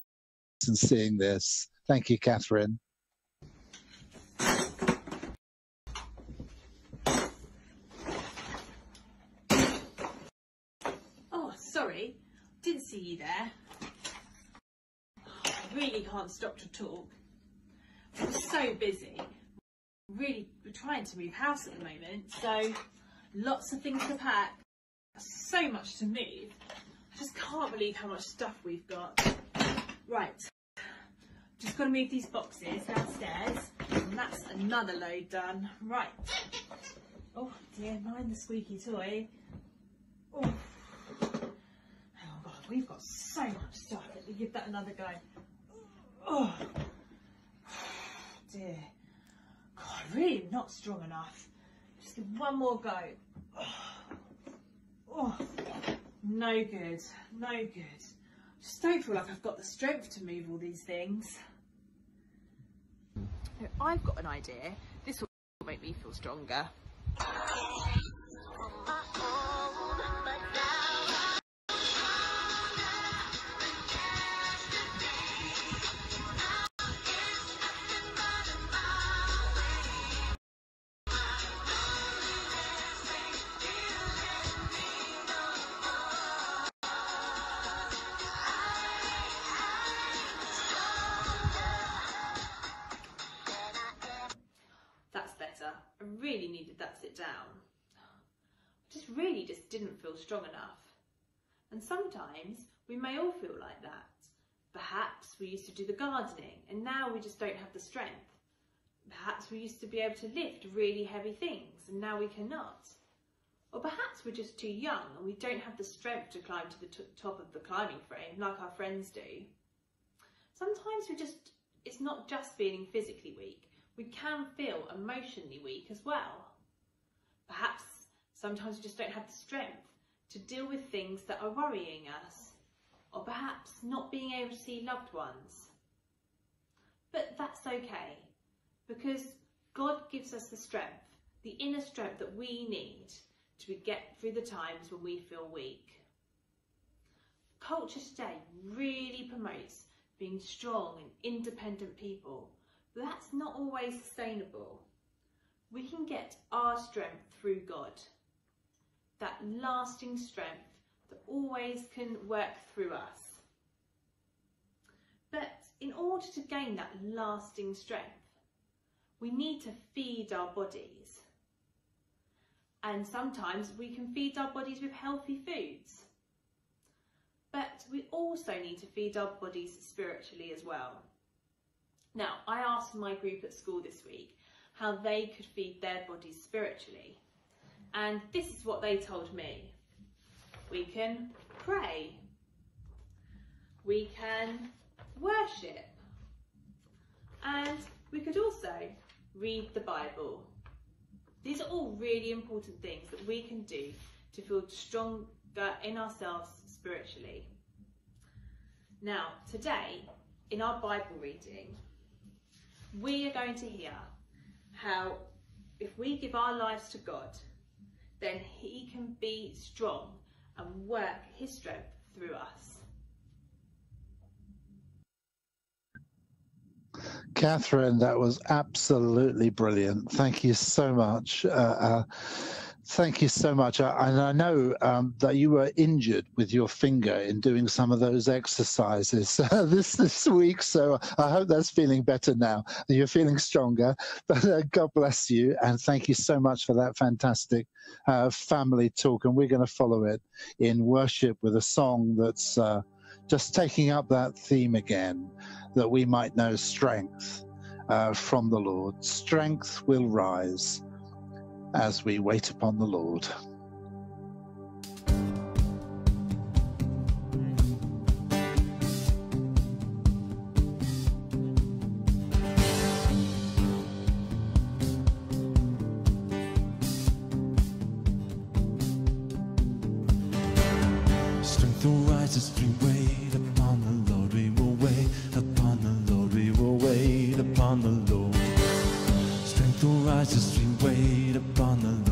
and seeing this. Thank you, Catherine. Oh, sorry. Didn't see you there. I really can't stop to talk. I'm so busy. Really, we're trying to move house at the moment, so lots of things to pack, so much to move. Just can't believe how much stuff we've got. Right, just got to move these boxes downstairs, and that's another load done. Right. Oh dear, mind the squeaky toy. Oh. Oh god, we've got so much stuff. Let me give that another go. Oh dear. God, really not strong enough. Just give one more go. Oh, no good, no good. Just don't feel like I've got the strength to move all these things. I've got an idea. This will make me feel stronger. Do the gardening and now we just don't have the strength. Perhaps we used to be able to lift really heavy things and now we cannot. Or perhaps we're just too young and we don't have the strength to climb to the top of the climbing frame like our friends do. Sometimes we just, it's not just feeling physically weak, we can feel emotionally weak as well. Perhaps sometimes we just don't have the strength to deal with things that are worrying us, or perhaps not being able to see loved ones. But that's okay, because God gives us the strength, the inner strength that we need to get through the times when we feel weak. Culture today really promotes being strong and independent people, but that's not always sustainable. We can get our strength through God, that lasting strength that always can work through us. But in order to gain that lasting strength, we need to feed our bodies. And sometimes we can feed our bodies with healthy foods. But we also need to feed our bodies spiritually as well. Now, I asked my group at school this week how they could feed their bodies spiritually. And this is what they told me. We can pray. We can worship. And we could also read the Bible. These are all really important things that we can do to feel stronger in ourselves spiritually. Now, today, in our Bible reading, we are going to hear how if we give our lives to God, then He can be strong and work His strength through us. Catherine, that was absolutely brilliant. Thank you so much. Uh, uh, thank you so much. I, and I know um, that you were injured with your finger in doing some of those exercises uh, this this week. So I hope that's feeling better now. You're feeling stronger. But uh, God bless you, and thank you so much for that fantastic uh, family talk. And we're going to follow it in worship with a song that's uh, just taking up that theme again that we might know strength uh, from the Lord. Strength will rise as we wait upon the Lord. Upon the Lord. Strength will rise as we wait upon the Lord.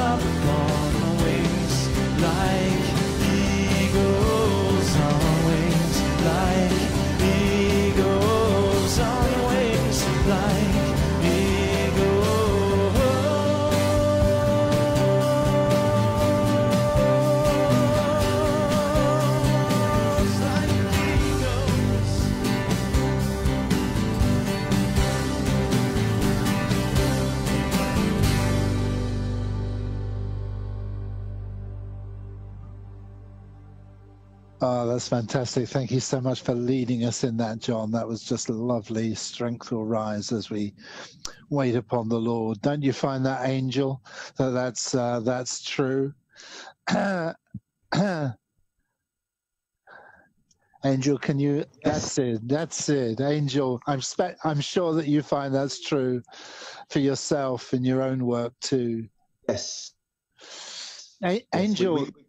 Up on wings like Oh, that's fantastic. Thank you so much for leading us in that, John. That was just lovely. Strength will rise as we wait upon the Lord. Don't you find that, Angel, that that's, uh, that's true? Angel, can you? That's it. That's it. Angel, I'm spe- I'm sure that you find that's true for yourself in your own work too. Yes. A- Angel, we, we, we,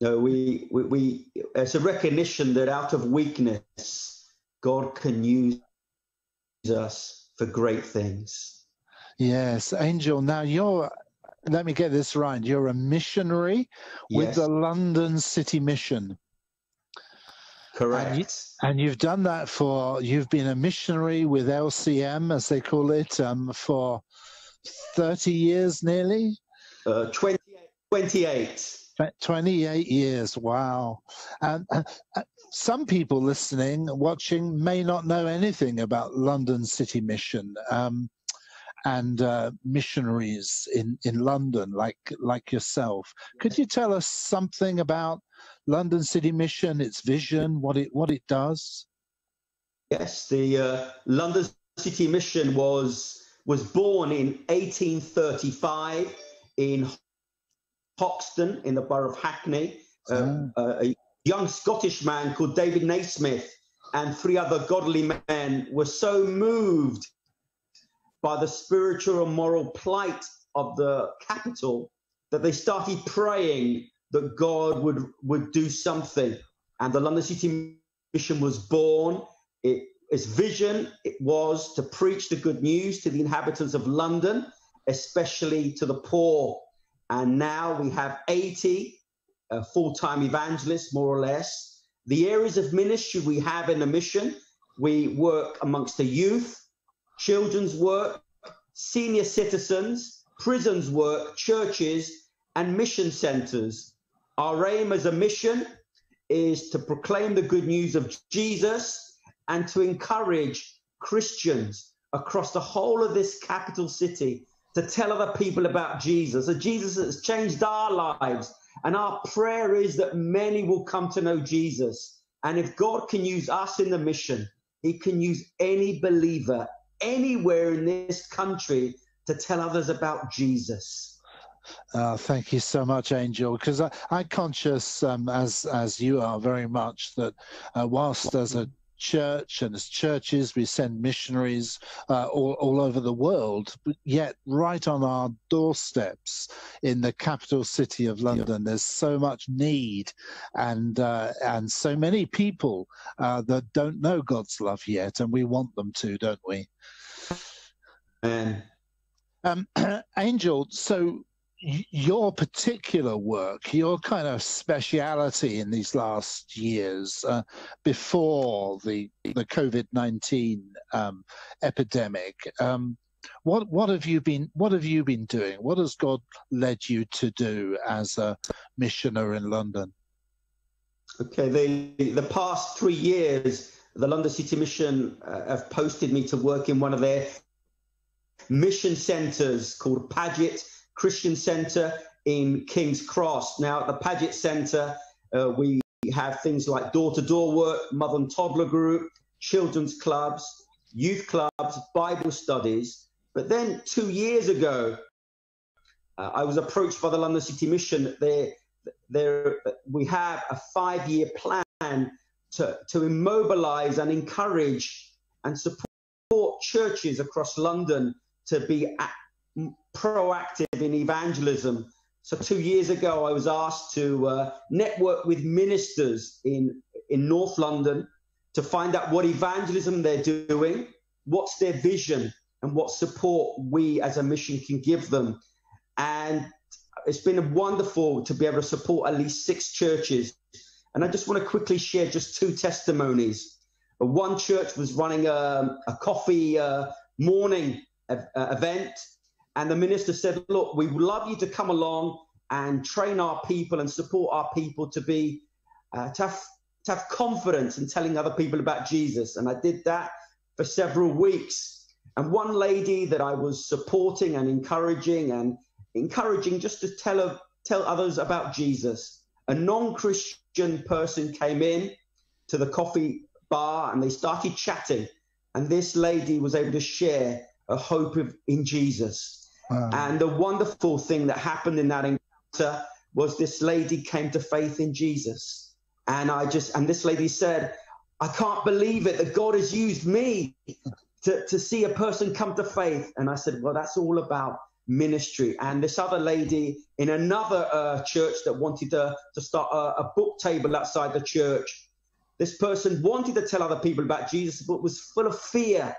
no, we, we, we, it's a recognition that out of weakness, God can use us for great things. yes, Angel. Now you're. Let me get this right. You're a missionary with Yes. the London City Mission. Correct. And you've done that for, you've been a missionary with LCM, as they call it, um, for 30 years nearly? Uh, 20, 28. Tw- 28 years. Wow. And uh, some people listening, watching, may not know anything about London City Mission. Um, and uh, missionaries in, in London, like like yourself, could you tell us something about London City Mission, its vision, what it what it does? Yes, the uh, London City Mission was was born in 1835 in Hoxton in the borough of Hackney. Uh, uh, a young Scottish man called David Nasmith and three other godly men were so moved by the spiritual and moral plight of the capital that they started praying that God would would do something. And the London City Mission was born. It, its vision it was to preach the good news to the inhabitants of London, especially to the poor. And now we have 80 uh, full-time evangelists, more or less. The areas of ministry we have in the mission, we work amongst the youth, children's work, senior citizens, prisons work, churches, and mission centers. Our aim as a mission is to proclaim the good news of Jesus and to encourage Christians across the whole of this capital city to tell other people about Jesus. That Jesus has changed our lives. And our prayer is that many will come to know Jesus. And if God can use us in the mission, he can use any believer anywhere in this country to tell others about Jesus. Uh, thank you so much, Angel. Because I, I'm conscious, um, as as you are, very much that uh, whilst as a church and as churches we send missionaries uh, all, all over the world, but yet right on our doorsteps in the capital city of London, there's so much need and uh, and so many people uh, that don't know God's love yet, and we want them to, don't we? Um, Angel, so your particular work, your kind of speciality in these last years, uh, before the the COVID nineteen um, epidemic, um, what what have you been what have you been doing? What has God led you to do as a missioner in London? Okay, the the past three years, the London City Mission uh, have posted me to work in one of their mission centres called Paget Christian Centre in King's Cross. Now, at the Paget Centre, uh, we have things like door-to-door work, mother and toddler group, children's clubs, youth clubs, Bible studies. But then two years ago, uh, I was approached by the London City Mission. They, there, we have a five-year plan to, to immobilize and encourage and support churches across London to be proactive in evangelism. So two years ago, I was asked to uh, network with ministers in in North London to find out what evangelism they're doing, what's their vision, and what support we as a mission can give them. And it's been wonderful to be able to support at least six churches. And I just want to quickly share just two testimonies. One church was running a, a coffee uh, morning uh, event, and the minister said, Look, we would love you to come along and train our people and support our people to be, uh, to, have, to have confidence in telling other people about Jesus. And I did that for several weeks. And one lady that I was supporting and encouraging and encouraging just to tell, tell others about Jesus, a non Christian person came in to the coffee bar and they started chatting. And this lady was able to share a hope of, in Jesus. And the wonderful thing that happened in that encounter was this lady came to faith in Jesus. And I just, and this lady said, I can't believe it that God has used me to, to see a person come to faith. And I said, well, that's all about ministry. And this other lady in another uh, church that wanted to, to start a, a book table outside the church, this person wanted to tell other people about Jesus, but was full of fear,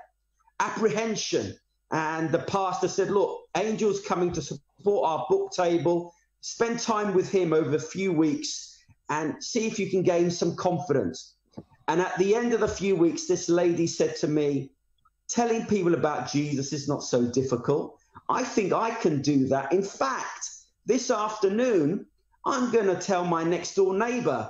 apprehension. And the pastor said, Look, Angel's coming to support our book table. Spend time with him over a few weeks and see if you can gain some confidence. And at the end of the few weeks, this lady said to me, Telling people about Jesus is not so difficult. I think I can do that. In fact, this afternoon, I'm going to tell my next door neighbor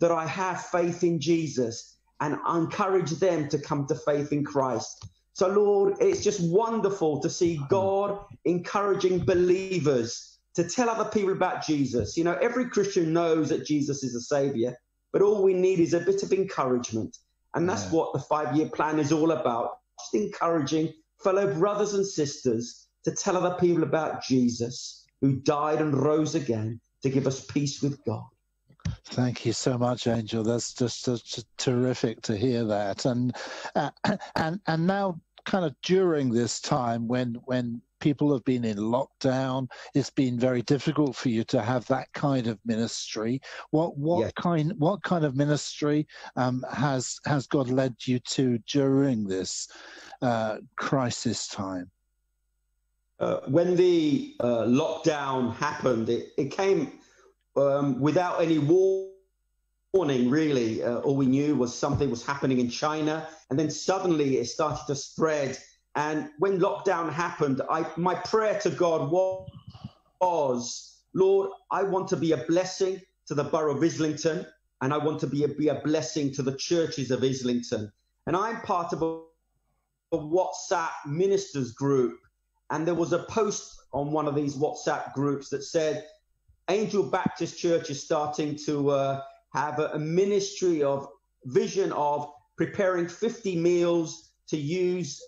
that I have faith in Jesus and encourage them to come to faith in Christ. So, Lord, it's just wonderful to see mm-hmm. God encouraging believers to tell other people about Jesus. You know, every Christian knows that Jesus is a savior, but all we need is a bit of encouragement. And that's Yeah. what the five year plan is all about just encouraging fellow brothers and sisters to tell other people about Jesus, who died and rose again to give us peace with God. Thank you so much, Angel. That's just, just terrific to hear that. And uh, and and now, kind of during this time when when people have been in lockdown, it's been very difficult for you to have that kind of ministry. What what Yes. kind what kind of ministry um, has has God led you to during this uh, crisis time? Uh, when the uh, lockdown happened, it, it came um, without any warning, really. Uh, all we knew was something was happening in China, and then suddenly it started to spread. And when lockdown happened, I, my prayer to God was, was, Lord, I want to be a blessing to the borough of Islington. and I want to be a, be a blessing to the churches of Islington. And I'm part of a, a WhatsApp ministers group, and there was a post on one of these WhatsApp groups that said Angel Baptist Church is starting to uh, have a, a ministry of vision of preparing 50 meals to use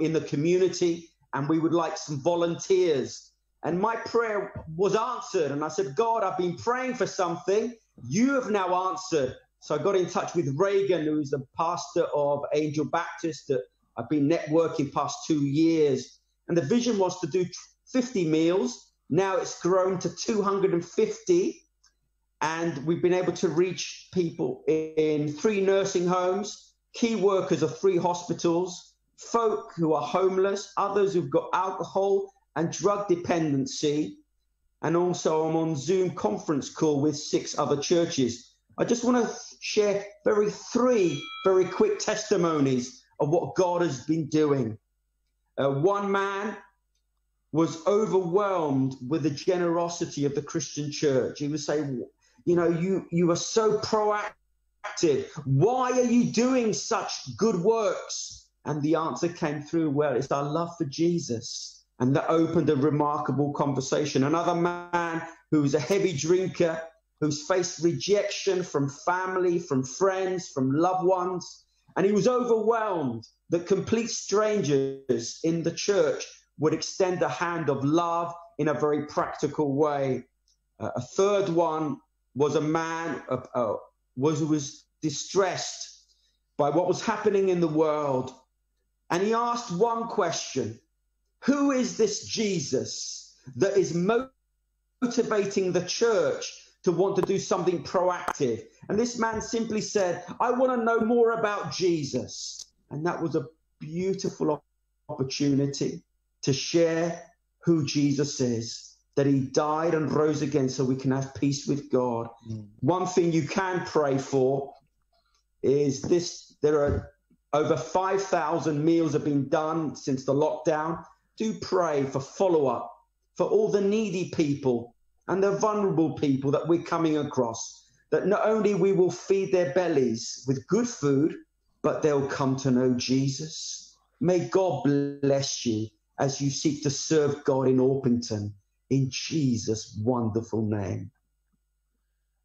in the community, and we would like some volunteers. And my prayer was answered, and I said, God, I've been praying for something. You have now answered. So I got in touch with Reagan, who's the pastor of Angel Baptist that I've been networking past two years. And the vision was to do 50 meals. Now it's grown to 250. And we've been able to reach people in three nursing homes, key workers of three hospitals, folk who are homeless, others who've got alcohol and drug dependency. And also, I'm on Zoom conference call with six other churches. I just want to share very three very quick testimonies of what God has been doing. Uh, one man was overwhelmed with the generosity of the Christian church. He would say, you know, you you are so proactive. Why are you doing such good works? And the answer came through, well, it's our love for Jesus. And that opened a remarkable conversation. Another man who was a heavy drinker, who's faced rejection from family, from friends, from loved ones. And he was overwhelmed that complete strangers in the church would extend a hand of love in a very practical way. Uh, a third one was a man uh, uh, was was distressed by what was happening in the world, and he asked one question: Who is this Jesus that is motivating the church to want to do something proactive? And this man simply said, "I want to know more about Jesus," and that was a beautiful opportunity to share who Jesus is, that he died and rose again so we can have peace with God. Mm. One thing you can pray for is this there are over 5,000 meals have been done since the lockdown. Do pray for follow up for all the needy people and the vulnerable people that we're coming across. That not only we will feed their bellies with good food, but they'll come to know Jesus. May God bless you as you seek to serve God in Orpington in Jesus' wonderful name.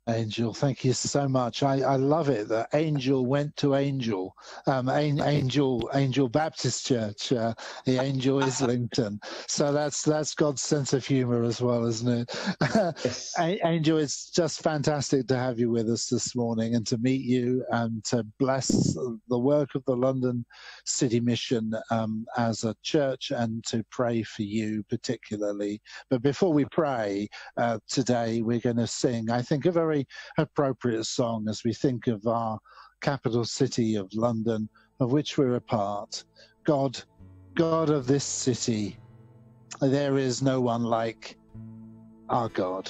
Angel, thank you so much. I, I love it that Angel went to Angel, um, Angel, Angel Baptist Church, uh, the Angel Islington. So that's that's God's sense of humor as well, isn't it? Yes. Angel, it's just fantastic to have you with us this morning and to meet you and to bless the work of the London City Mission um, as a church and to pray for you particularly. But before we pray uh, today, we're going to sing. I think a very very appropriate song as we think of our capital city of London, of which we're a part. God, God of this city, there is no one like our God.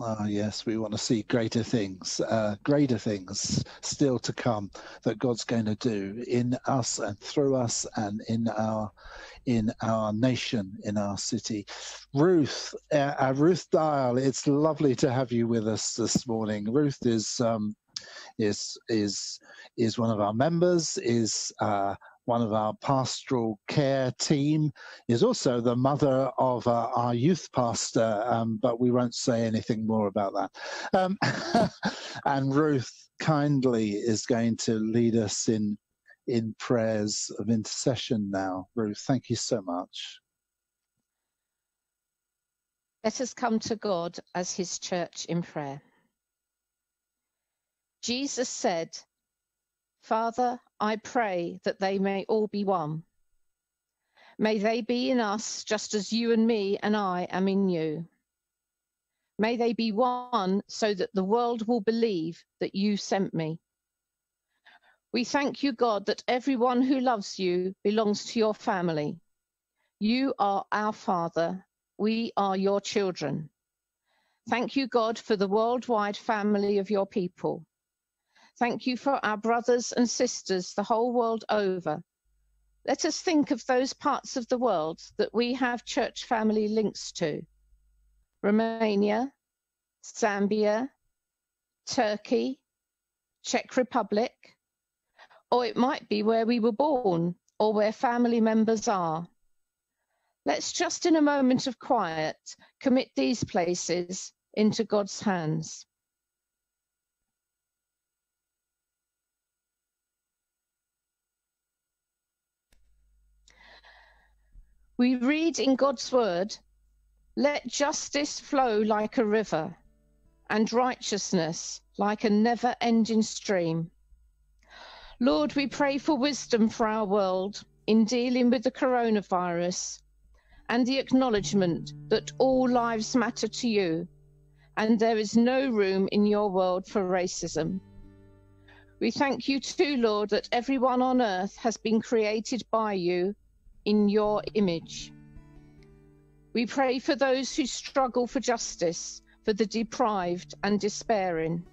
Ah, yes, we want to see greater things, uh, greater things still to come that God's going to do in us and through us and in our in our nation, in our city. Ruth, uh, uh, Ruth Dial, it's lovely to have you with us this morning. Ruth is um, is is is one of our members. Is uh, one of our pastoral care team, is also the mother of uh, our youth pastor, um, but we won't say anything more about that. Um, and Ruth kindly is going to lead us in in prayers of intercession now. Ruth, thank you so much. Let us come to God as his church in prayer. Jesus said, Father, I pray that they may all be one. May they be in us just as you and me and I am in you. May they be one so that the world will believe that you sent me. We thank you, God, that everyone who loves you belongs to your family. You are our Father. We are your children. Thank you, God, for the worldwide family of your people. Thank you for our brothers and sisters the whole world over. Let us think of those parts of the world that we have church family links to Romania, Zambia, Turkey, Czech Republic, or it might be where we were born or where family members are. Let's just in a moment of quiet commit these places into God's hands. We read in God's word, let justice flow like a river and righteousness like a never ending stream. Lord, we pray for wisdom for our world in dealing with the coronavirus and the acknowledgement that all lives matter to you and there is no room in your world for racism. We thank you too, Lord, that everyone on earth has been created by you in your image. We pray for those who struggle for justice, for the deprived and despairing,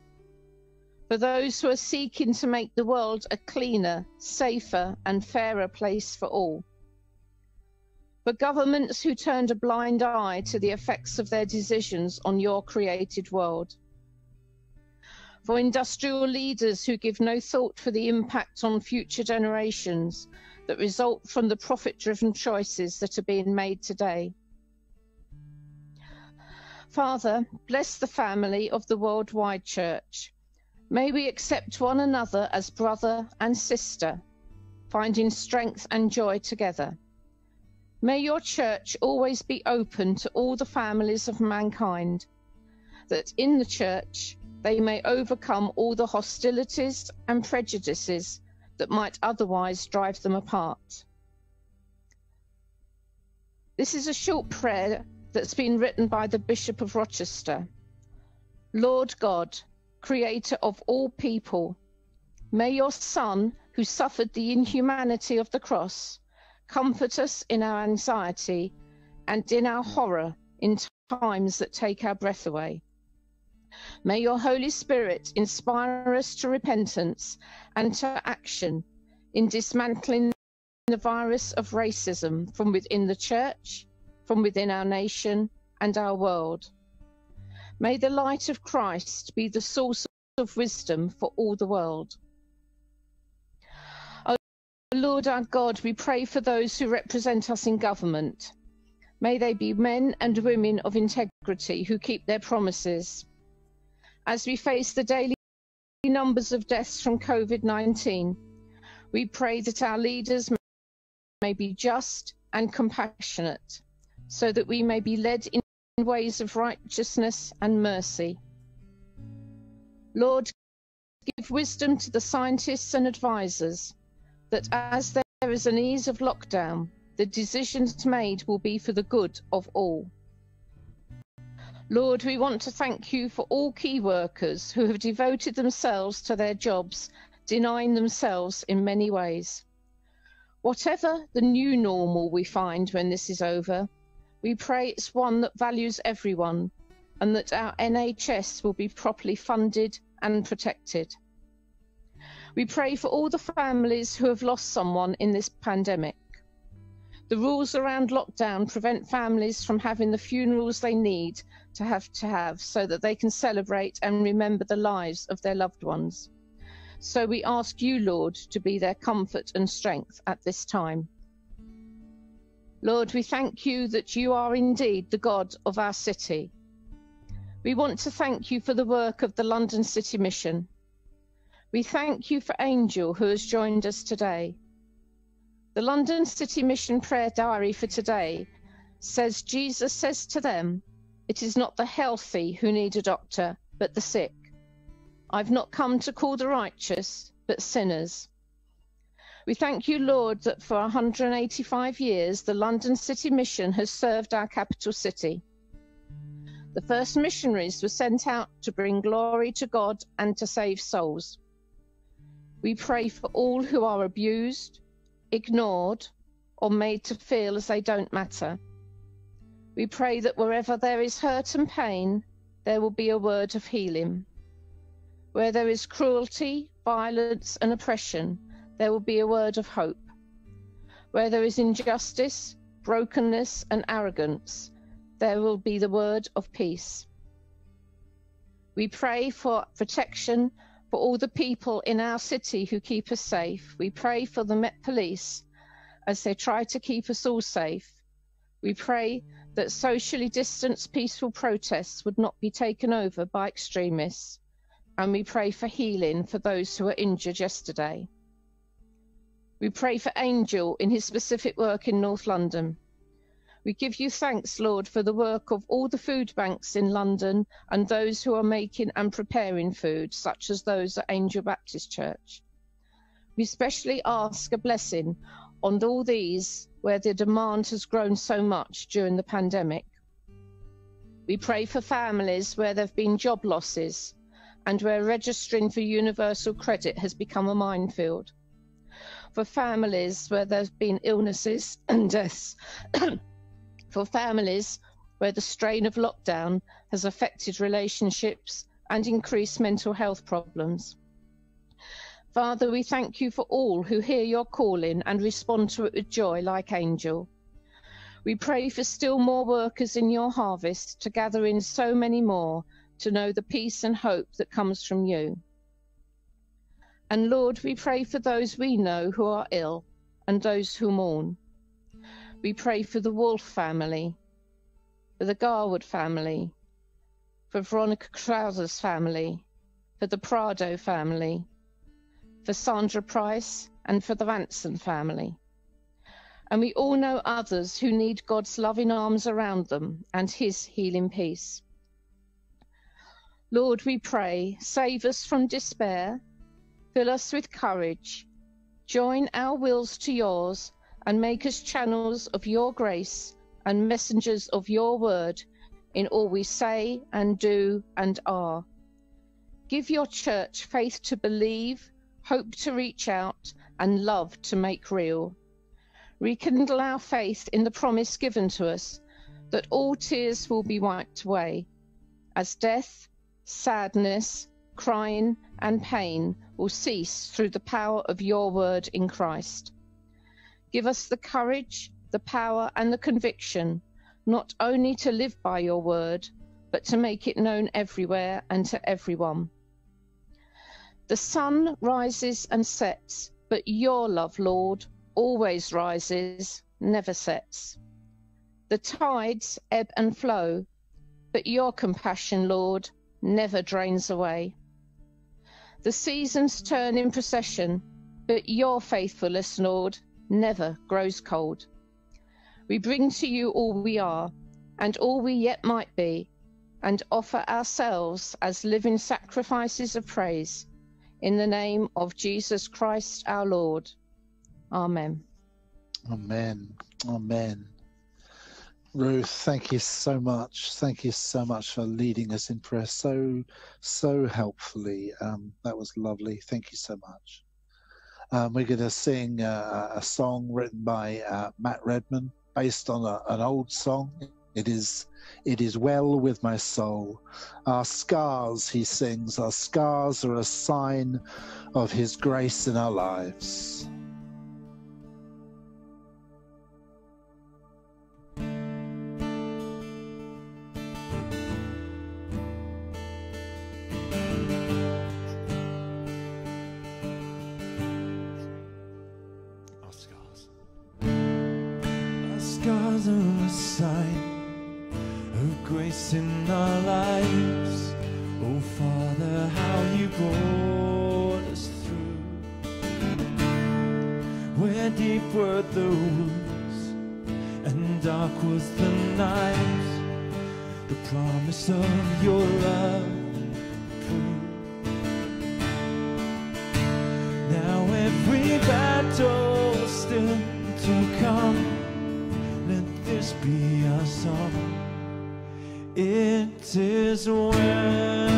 for those who are seeking to make the world a cleaner, safer, and fairer place for all, for governments who turned a blind eye to the effects of their decisions on your created world. For industrial leaders who give no thought for the impact on future generations that result from the profit driven choices that are being made today. Father, bless the family of the worldwide church. May we accept one another as brother and sister, finding strength and joy together. May your church always be open to all the families of mankind, that in the church they may overcome all the hostilities and prejudices that might otherwise drive them apart. This is a short prayer that's been written by the Bishop of Rochester. Lord God, creator of all people, may your Son, who suffered the inhumanity of the cross, comfort us in our anxiety and in our horror in times that take our breath away. May your Holy Spirit inspire us to repentance and to action in dismantling the virus of racism from within the church, from within our nation and our world. May the light of Christ be the source of wisdom for all the world. O Lord our God, we pray for those who represent us in government. May they be men and women of integrity who keep their promises. As we face the daily numbers of deaths from COVID 19, we pray that our leaders may be just and compassionate, so that we may be led in ways of righteousness and mercy. Lord, give wisdom to the scientists and advisors that as there is an ease of lockdown, the decisions made will be for the good of all. Lord, we want to thank you for all key workers who have devoted themselves to their jobs, denying themselves in many ways. Whatever the new normal we find when this is over, we pray it's one that values everyone and that our NHS will be properly funded and protected. We pray for all the families who have lost someone in this pandemic. The rules around lockdown prevent families from having the funerals they need to have to have so that they can celebrate and remember the lives of their loved ones. So we ask you, Lord, to be their comfort and strength at this time. Lord, we thank you that you are indeed the God of our city. We want to thank you for the work of the London City Mission. We thank you for Angel, who has joined us today. The London City Mission prayer diary for today says Jesus says to them, It is not the healthy who need a doctor, but the sick. I've not come to call the righteous, but sinners. We thank you, Lord, that for 185 years the London City Mission has served our capital city. The first missionaries were sent out to bring glory to God and to save souls. We pray for all who are abused, ignored, or made to feel as they don't matter. We pray that wherever there is hurt and pain, there will be a word of healing. Where there is cruelty, violence, and oppression, there will be a word of hope. Where there is injustice, brokenness, and arrogance, there will be the word of peace. We pray for protection for all the people in our city who keep us safe. We pray for the Met Police as they try to keep us all safe. We pray that socially distanced peaceful protests would not be taken over by extremists and we pray for healing for those who were injured yesterday. We pray for Angel in his specific work in North London. We give you thanks, Lord, for the work of all the food banks in London and those who are making and preparing food, such as those at Angel Baptist Church. We especially ask a blessing on all these where the demand has grown so much during the pandemic. We pray for families where there have been job losses and where registering for universal credit has become a minefield. For families where there have been illnesses and deaths. For families where the strain of lockdown has affected relationships and increased mental health problems. Father, we thank you for all who hear your calling and respond to it with joy like Angel. We pray for still more workers in your harvest to gather in so many more to know the peace and hope that comes from you. And Lord, we pray for those we know who are ill and those who mourn. We pray for the Wolf family, for the Garwood family, for Veronica Krauser's family, for the Prado family, for Sandra Price, and for the Vanson family. And we all know others who need God's loving arms around them and his healing peace. Lord, we pray, save us from despair, fill us with courage, join our wills to yours, and make us channels of your grace and messengers of your word in all we say and do and are. Give your church faith to believe, hope to reach out, and love to make real. Rekindle our faith in the promise given to us that all tears will be wiped away, as death, sadness, crying, and pain will cease through the power of your word in Christ. Give us the courage, the power, and the conviction not only to live by your word, but to make it known everywhere and to everyone. The sun rises and sets, but your love, Lord, always rises, never sets. The tides ebb and flow, but your compassion, Lord, never drains away. The seasons turn in procession, but your faithfulness, Lord, never grows cold. We bring to you all we are and all we yet might be, and offer ourselves as living sacrifices of praise in the name of Jesus Christ our Lord. Amen. Amen. Amen. Ruth, thank you so much. Thank you so much for leading us in prayer so, so helpfully. Um, that was lovely. Thank you so much. Um, we're going to sing uh, a song written by uh, Matt Redman, based on a, an old song. It is, it is well with my soul. Our scars, he sings, our scars are a sign of his grace in our lives. Was the night. The promise of your love. Now every battle still to come. Let this be our song. It is well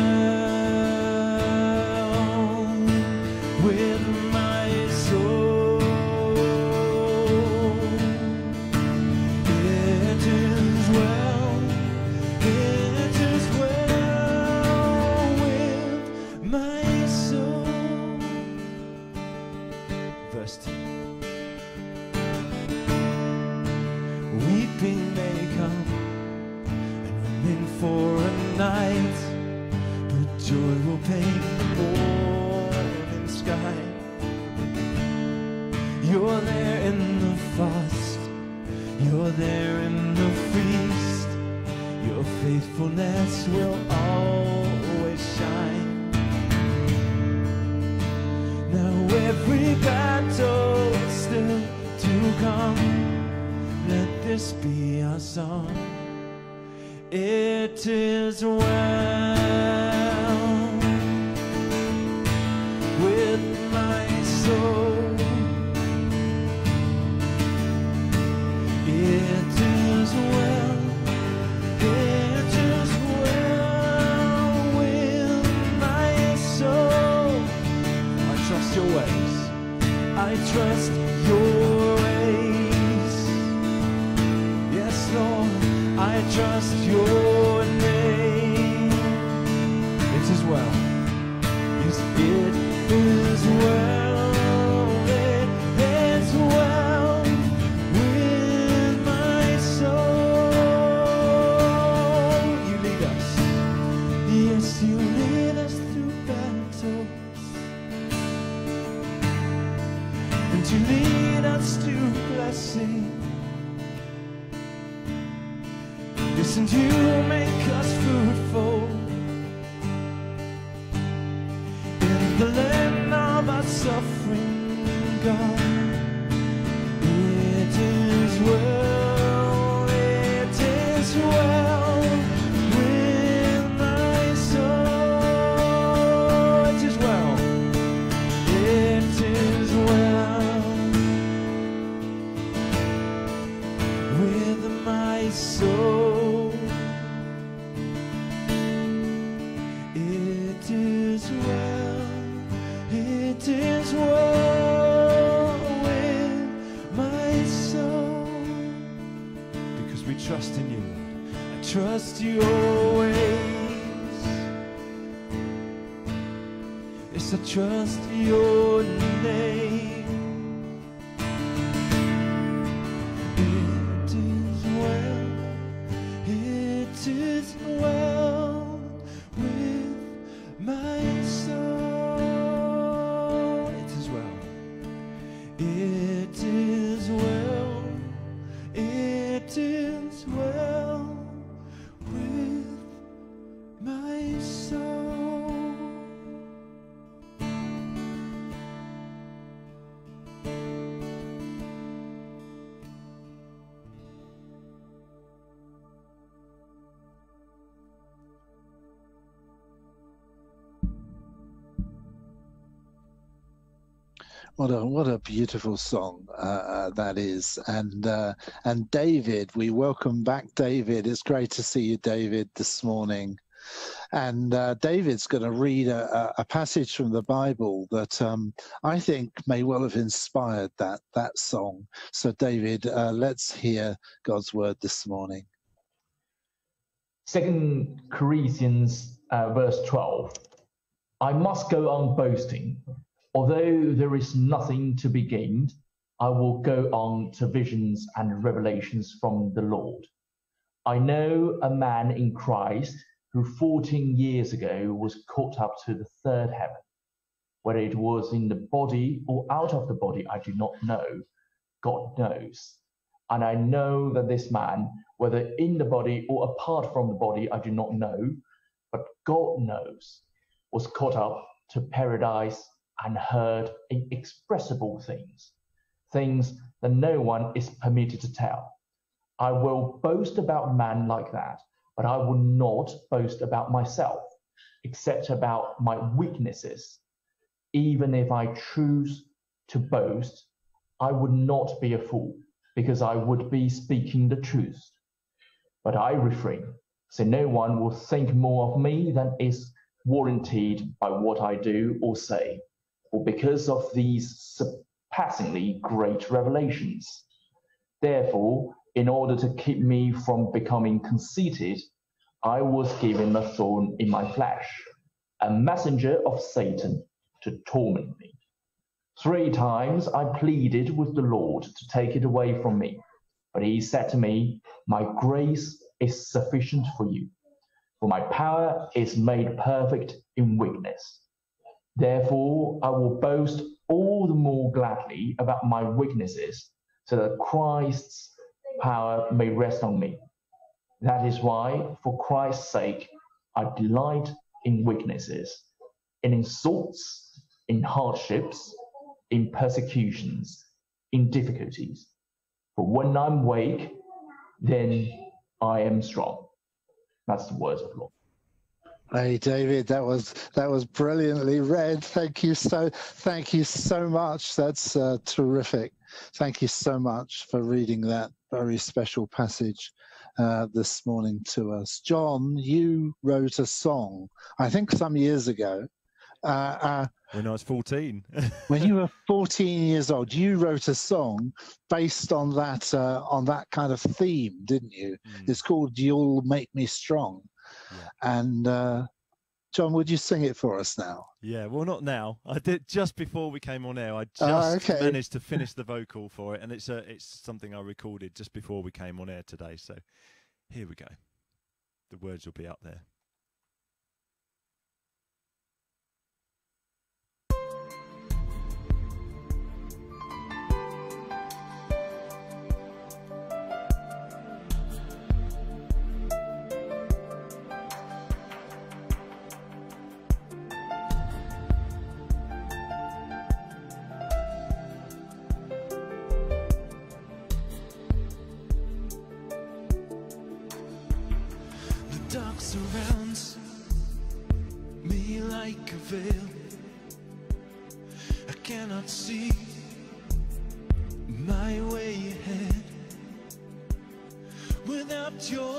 trust What a what a beautiful song uh, uh, that is, and uh, and David, we welcome back David. It's great to see you, David, this morning. And uh, David's going to read a, a- passage from the Bible that um, I think may well have inspired that that song. So, David, uh, let's hear God's word this morning. Second Corinthians uh, verse 12. I must go on boasting. Although there is nothing to be gained, I will go on to visions and revelations from the Lord. I know a man in Christ who 14 years ago was caught up to the third heaven. Whether it was in the body or out of the body, I do not know. God knows. And I know that this man, whether in the body or apart from the body, I do not know, but God knows, was caught up to paradise and heard inexpressible things, things that no one is permitted to tell. I will boast about man like that, but I will not boast about myself, except about my weaknesses. Even if I choose to boast, I would not be a fool, because I would be speaking the truth. But I refrain, so no one will think more of me than is warranted by what I do or say, or because of these surpassingly great revelations. Therefore, in order to keep me from becoming conceited, I was given a thorn in my flesh, a messenger of Satan to torment me. Three times I pleaded with the Lord to take it away from me, but he said to me, My grace is sufficient for you, for my power is made perfect in weakness. Therefore, I will boast all the more gladly about my weaknesses, so that Christ's power may rest on me. That is why, for Christ's sake, I delight in weaknesses, in insults, in hardships, in persecutions, in difficulties. For when I'm weak, then I am strong. That's the words of the Lord. Hey David, that was that was brilliantly read. Thank you so thank you so much. That's uh, terrific. Thank you so much for reading that very special passage uh, this morning to us. John, you wrote a song, I think some years ago. Uh, uh, When I was 14. when you were 14 years old, you wrote a song based on that uh, on that kind of theme, didn't you? It's called "You'll Make Me Strong." And uh, John, would you sing it for us now? Yeah, well, not now. I did just before we came on air. I just Oh, okay. managed to finish the vocal for it, and it's a it's something I recorded just before we came on air today. So here we go. The words will be up there. Surrounds me like a veil. I cannot see my way ahead without your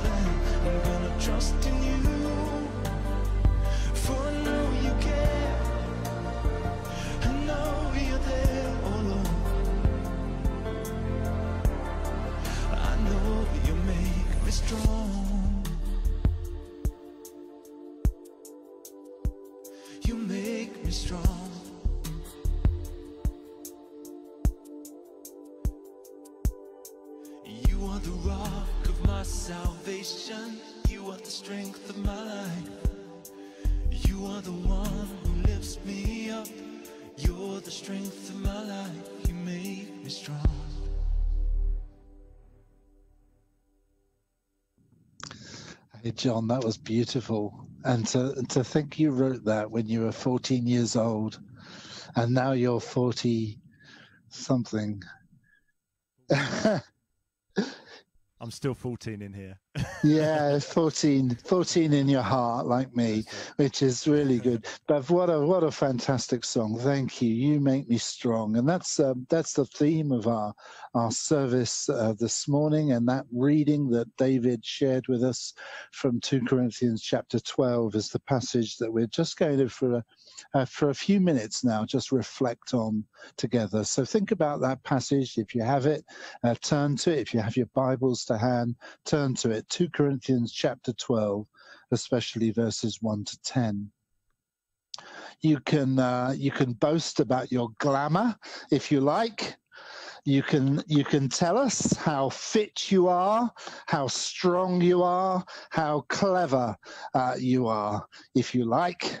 I'm gonna trust in John, that was beautiful. And to, to think you wrote that when you were 14 years old and now you're 40 something. I'm still 14 in here. Yeah, 14, 14 in your heart, like me, which is really good. But what a what a fantastic song! Thank you. You make me strong, and that's um, that's the theme of our our service uh, this morning, and that reading that David shared with us from two Corinthians chapter 12 is the passage that we're just going to for a, uh, for a few minutes now just reflect on together. So think about that passage if you have it, uh, turn to it. If you have your Bibles to hand, turn to it. 2 Corinthians chapter 12, especially verses 1 to 10. You can uh, you can boast about your glamour if you like. You can you can tell us how fit you are, how strong you are, how clever uh, you are, if you like.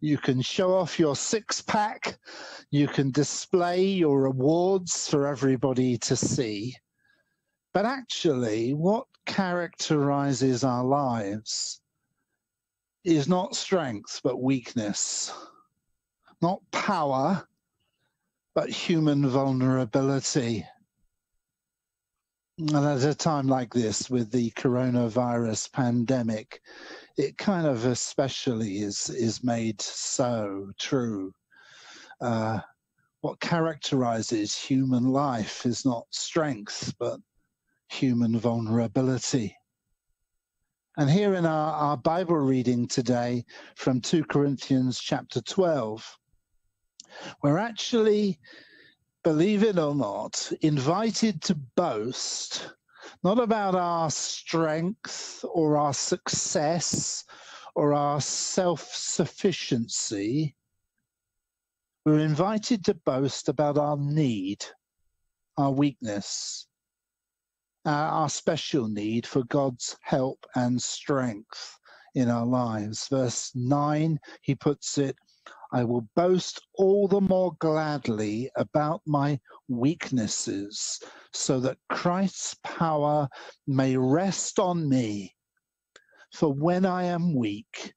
You can show off your six pack. You can display your awards for everybody to see. But actually, what characterizes our lives is not strength, but weakness, not power, but human vulnerability. And at a time like this, with the coronavirus pandemic, it kind of especially is is made so true. Uh, what characterizes human life is not strength, but human vulnerability. And here in our, our Bible reading today from 2 Corinthians chapter 12, we're actually, believe it or not, invited to boast not about our strength or our success or our self sufficiency. We're invited to boast about our need, our weakness, Uh, our special need for God's help and strength in our lives. Verse 9, he puts it, I will boast all the more gladly about my weaknesses, so that Christ's power may rest on me. For when I am weak,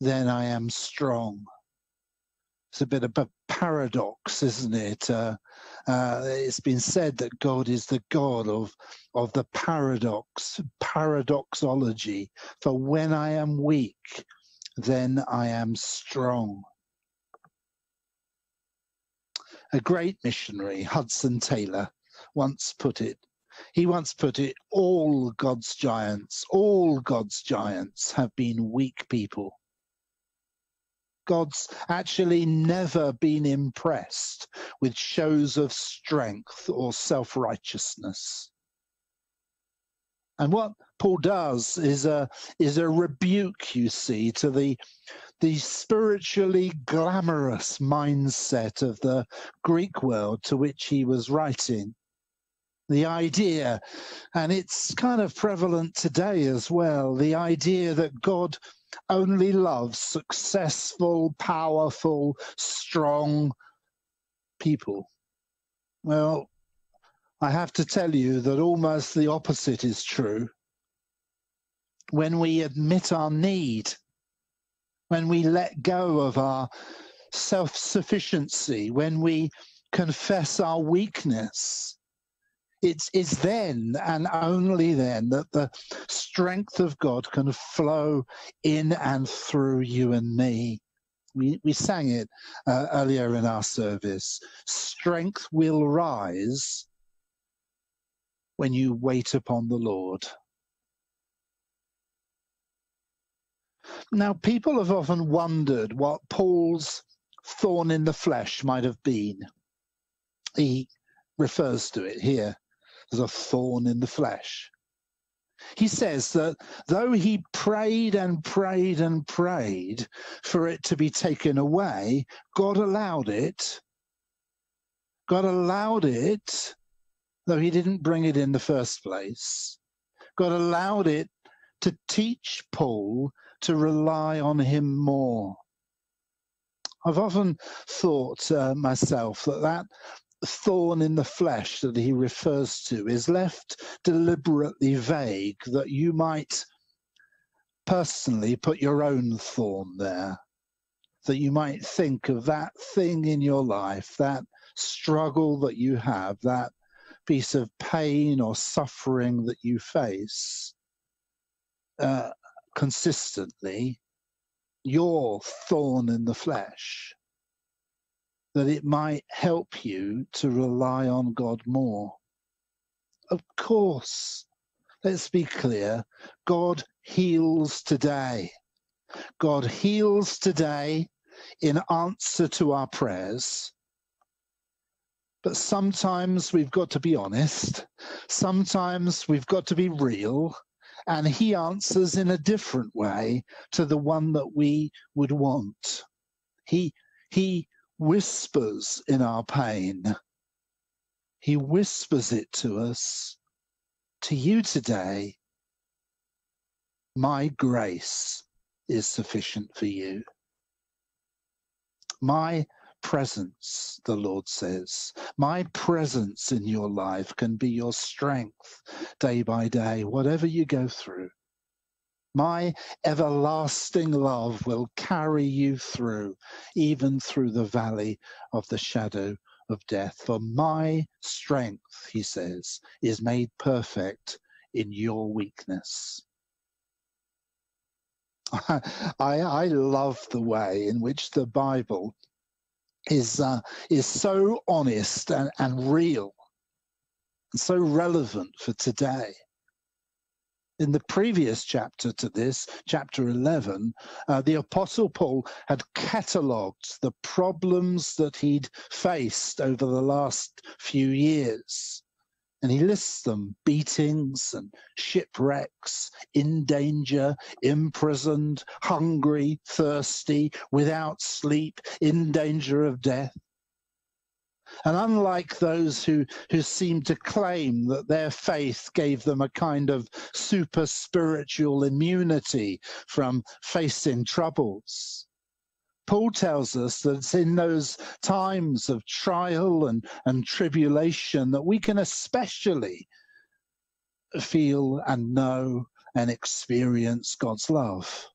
then I am strong. It's a bit of a paradox, isn't it? Uh, uh, it's been said that God is the God of of the paradox, paradoxology. For when I am weak, then I am strong. A great missionary, Hudson Taylor, once put it. He once put it, all God's giants, all God's giants have been weak people. God's actually never been impressed with shows of strength or self righteousness. And what Paul does is a is a rebuke, you see, to the the spiritually glamorous mindset of the Greek world to which he was writing. The idea, and it's kind of prevalent today as well, the idea that God only loves successful, powerful, strong people. Well, I have to tell you that almost the opposite is true. When we admit our need, when we let go of our self sufficiency, when we confess our weakness, it's, it's then and only then that the strength of God can flow in and through you and me. We, we sang it uh, earlier in our service. Strength will rise when you wait upon the Lord. Now, people have often wondered what Paul's thorn in the flesh might have been. He refers to it here as a thorn in the flesh. He says that though he prayed and prayed and prayed for it to be taken away, God allowed it. God allowed it, though he didn't bring it in the first place. God allowed it to teach Paul to rely on him more. I've often thought uh, myself that that thorn in the flesh that he refers to is left deliberately vague, that you might personally put your own thorn there, that you might think of that thing in your life, that struggle that you have, that piece of pain or suffering that you face uh, consistently, your thorn in the flesh that it might help you to rely on God more. Of course, let's be clear God heals today. God heals today in answer to our prayers. But sometimes we've got to be honest. Sometimes we've got to be real. And he answers in a different way to the one that we would want. He, he whispers in our pain. He whispers it to us, to you today. My grace is sufficient for you. My presence, the Lord says, My presence in your life can be your strength day by day, whatever you go through. My everlasting love will carry you through, even through the valley of the shadow of death. For my strength, he says, is made perfect in your weakness. I, I love the way in which the Bible is uh, is so honest and, and real and so relevant for today. In the previous chapter to this, chapter 11, uh, the Apostle Paul had catalogued the problems that he'd faced over the last few years. And he lists them beatings and shipwrecks, in danger, imprisoned, hungry, thirsty, without sleep, in danger of death. And unlike those who, who seem to claim that their faith gave them a kind of super spiritual immunity from facing troubles, Paul tells us that it's in those times of trial and, and tribulation that we can especially feel and know and experience God's love.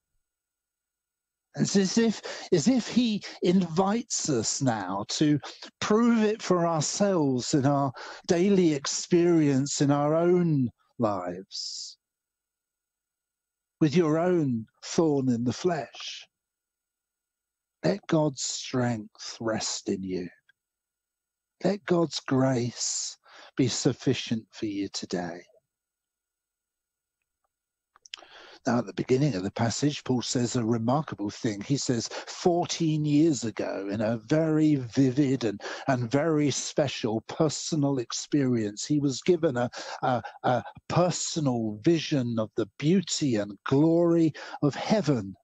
It's as if, as if he invites us now to prove it for ourselves in our daily experience in our own lives, with your own thorn in the flesh. Let God's strength rest in you. Let God's grace be sufficient for you today. Now, at the beginning of the passage, Paul says a remarkable thing. He says, 14 years ago, in a very vivid and, and very special personal experience, he was given a, a, a personal vision of the beauty and glory of heaven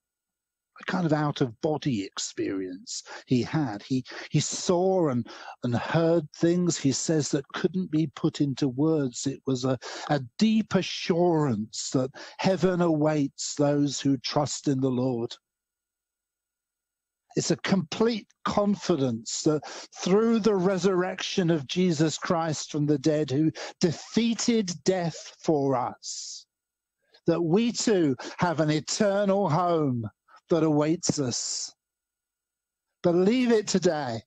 kind of out of body experience he had. He he saw and and heard things he says that couldn't be put into words. It was a, a deep assurance that heaven awaits those who trust in the Lord. It's a complete confidence that through the resurrection of Jesus Christ from the dead, who defeated death for us, that we too have an eternal home that awaits us. Believe it today.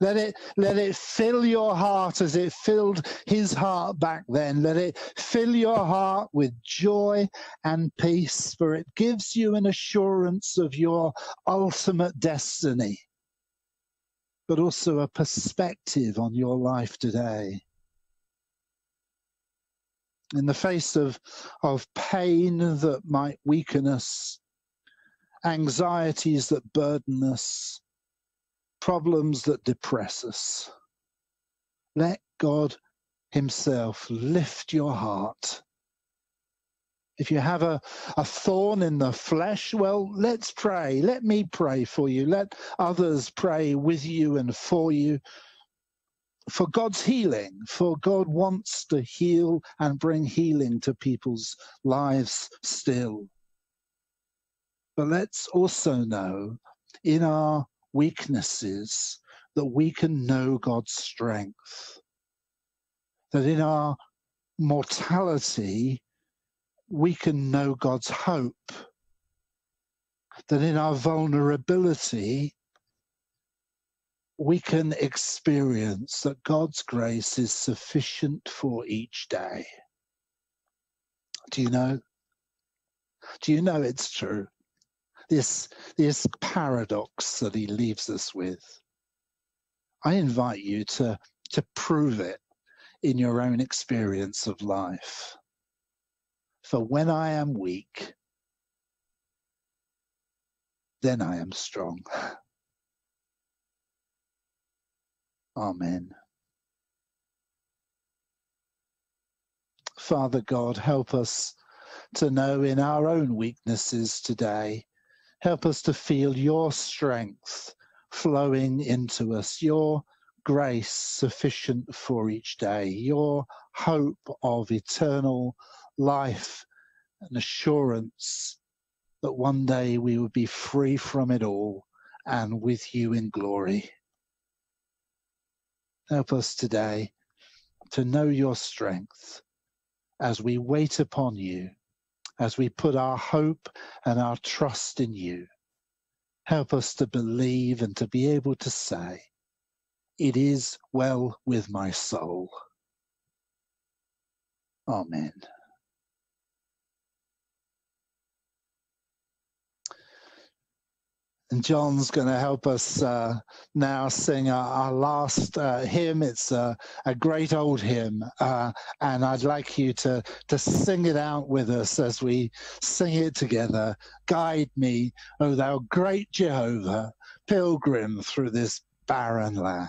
Let it let it fill your heart as it filled his heart back then. Let it fill your heart with joy and peace, for it gives you an assurance of your ultimate destiny, but also a perspective on your life today. In the face of, of pain that might weaken us, anxieties that burden us, problems that depress us. Let God Himself lift your heart. If you have a, a thorn in the flesh, well, let's pray. Let me pray for you. Let others pray with you and for you for God's healing, for God wants to heal and bring healing to people's lives still. But let's also know in our weaknesses that we can know God's strength. That in our mortality, we can know God's hope. That in our vulnerability, we can experience that God's grace is sufficient for each day. Do you know? Do you know it's true? This this paradox that he leaves us with. I invite you to to prove it in your own experience of life. For when I am weak, then I am strong. Amen. Father God, help us to know in our own weaknesses today Help us to feel your strength flowing into us, your grace sufficient for each day, your hope of eternal life and assurance that one day we will be free from it all and with you in glory. Help us today to know your strength as we wait upon you, as we put our hope and our trust in you. Help us to believe and to be able to say, It is well with my soul. Amen. And John's going to help us uh, now sing our, our last uh, hymn. It's a, a, great old hymn, uh, and I'd like you to, to sing it out with us as we sing it together. Guide me, O thou great Jehovah, pilgrim through this barren land.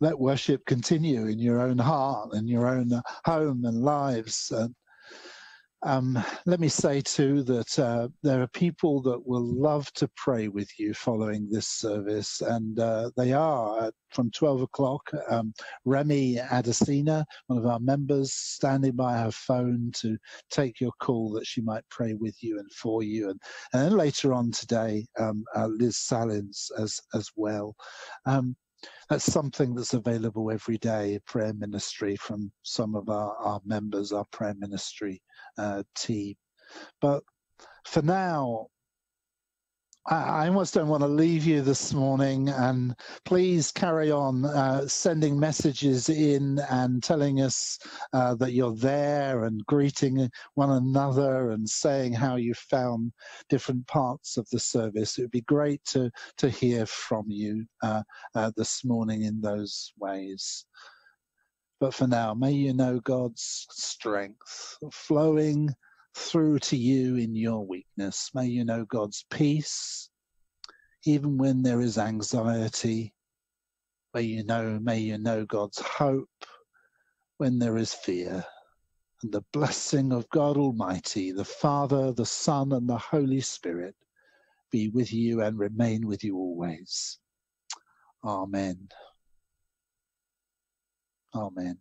let worship continue in your own heart and your own home and lives. And um, let me say too that uh, there are people that will love to pray with you following this service, and uh, they are from 12 o'clock. Um, Remy Adesina, one of our members, standing by her phone to take your call that she might pray with you and for you, and, and then later on today, um, uh, Liz Salins as as well. Um, that's something that's available every day prayer ministry from some of our, our members our prayer ministry uh, team. But for now, I almost don't want to leave you this morning, and please carry on uh, sending messages in and telling us uh, that you're there and greeting one another and saying how you found different parts of the service. It would be great to to hear from you uh, uh this morning in those ways. But for now, may you know God's strength flowing through to you in your weakness. May you know God's peace, even when there is anxiety. May you know, may you know God's hope when there is fear. And the blessing of God Almighty, the Father, the Son, and the Holy Spirit be with you and remain with you always. Amen. Amen.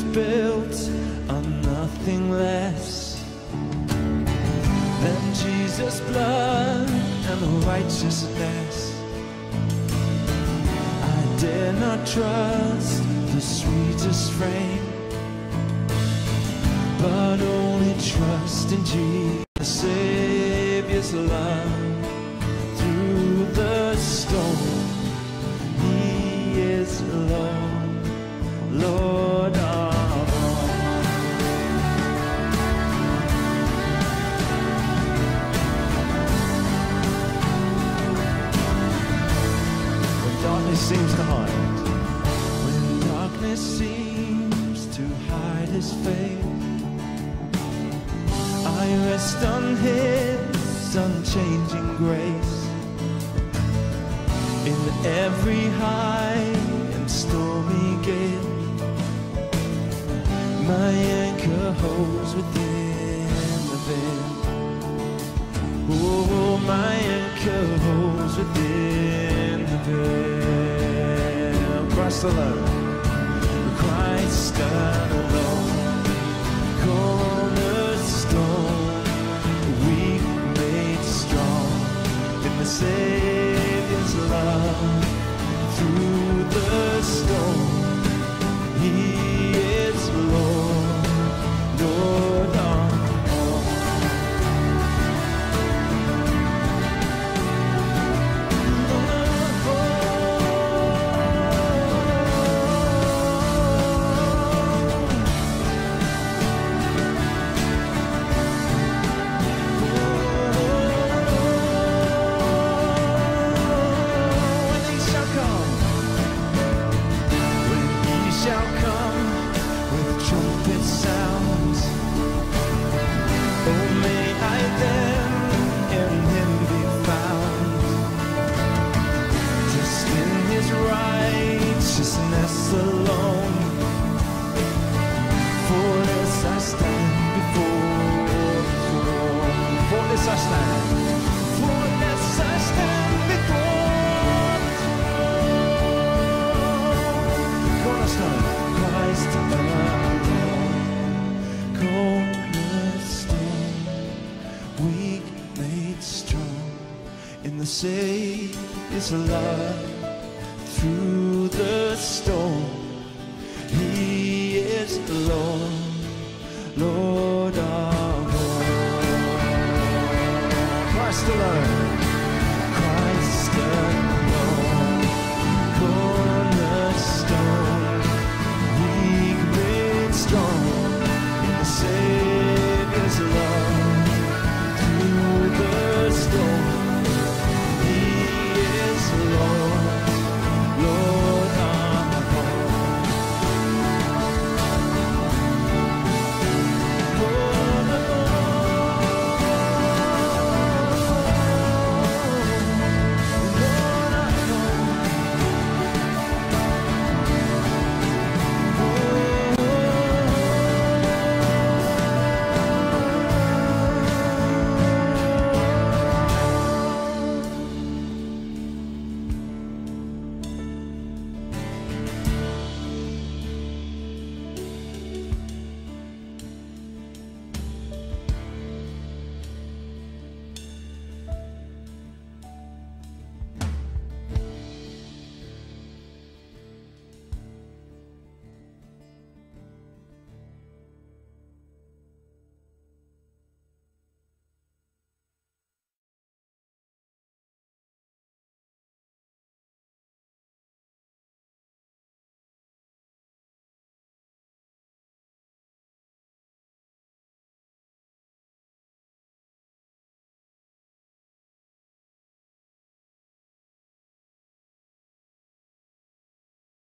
Built on nothing less than Jesus' blood and righteousness. I dare not trust the sweetest frame, but only trust in Jesus, Savior's love through the storm. He is Lord, seems to hide, when darkness seems to hide his face, I rest on his unchanging grace. In every high and stormy gale, my anchor holds within the veil. Oh, my anchor holds within the veil. Christ alone, Christ alone, cornerstone, weak made strong in the Savior's love through the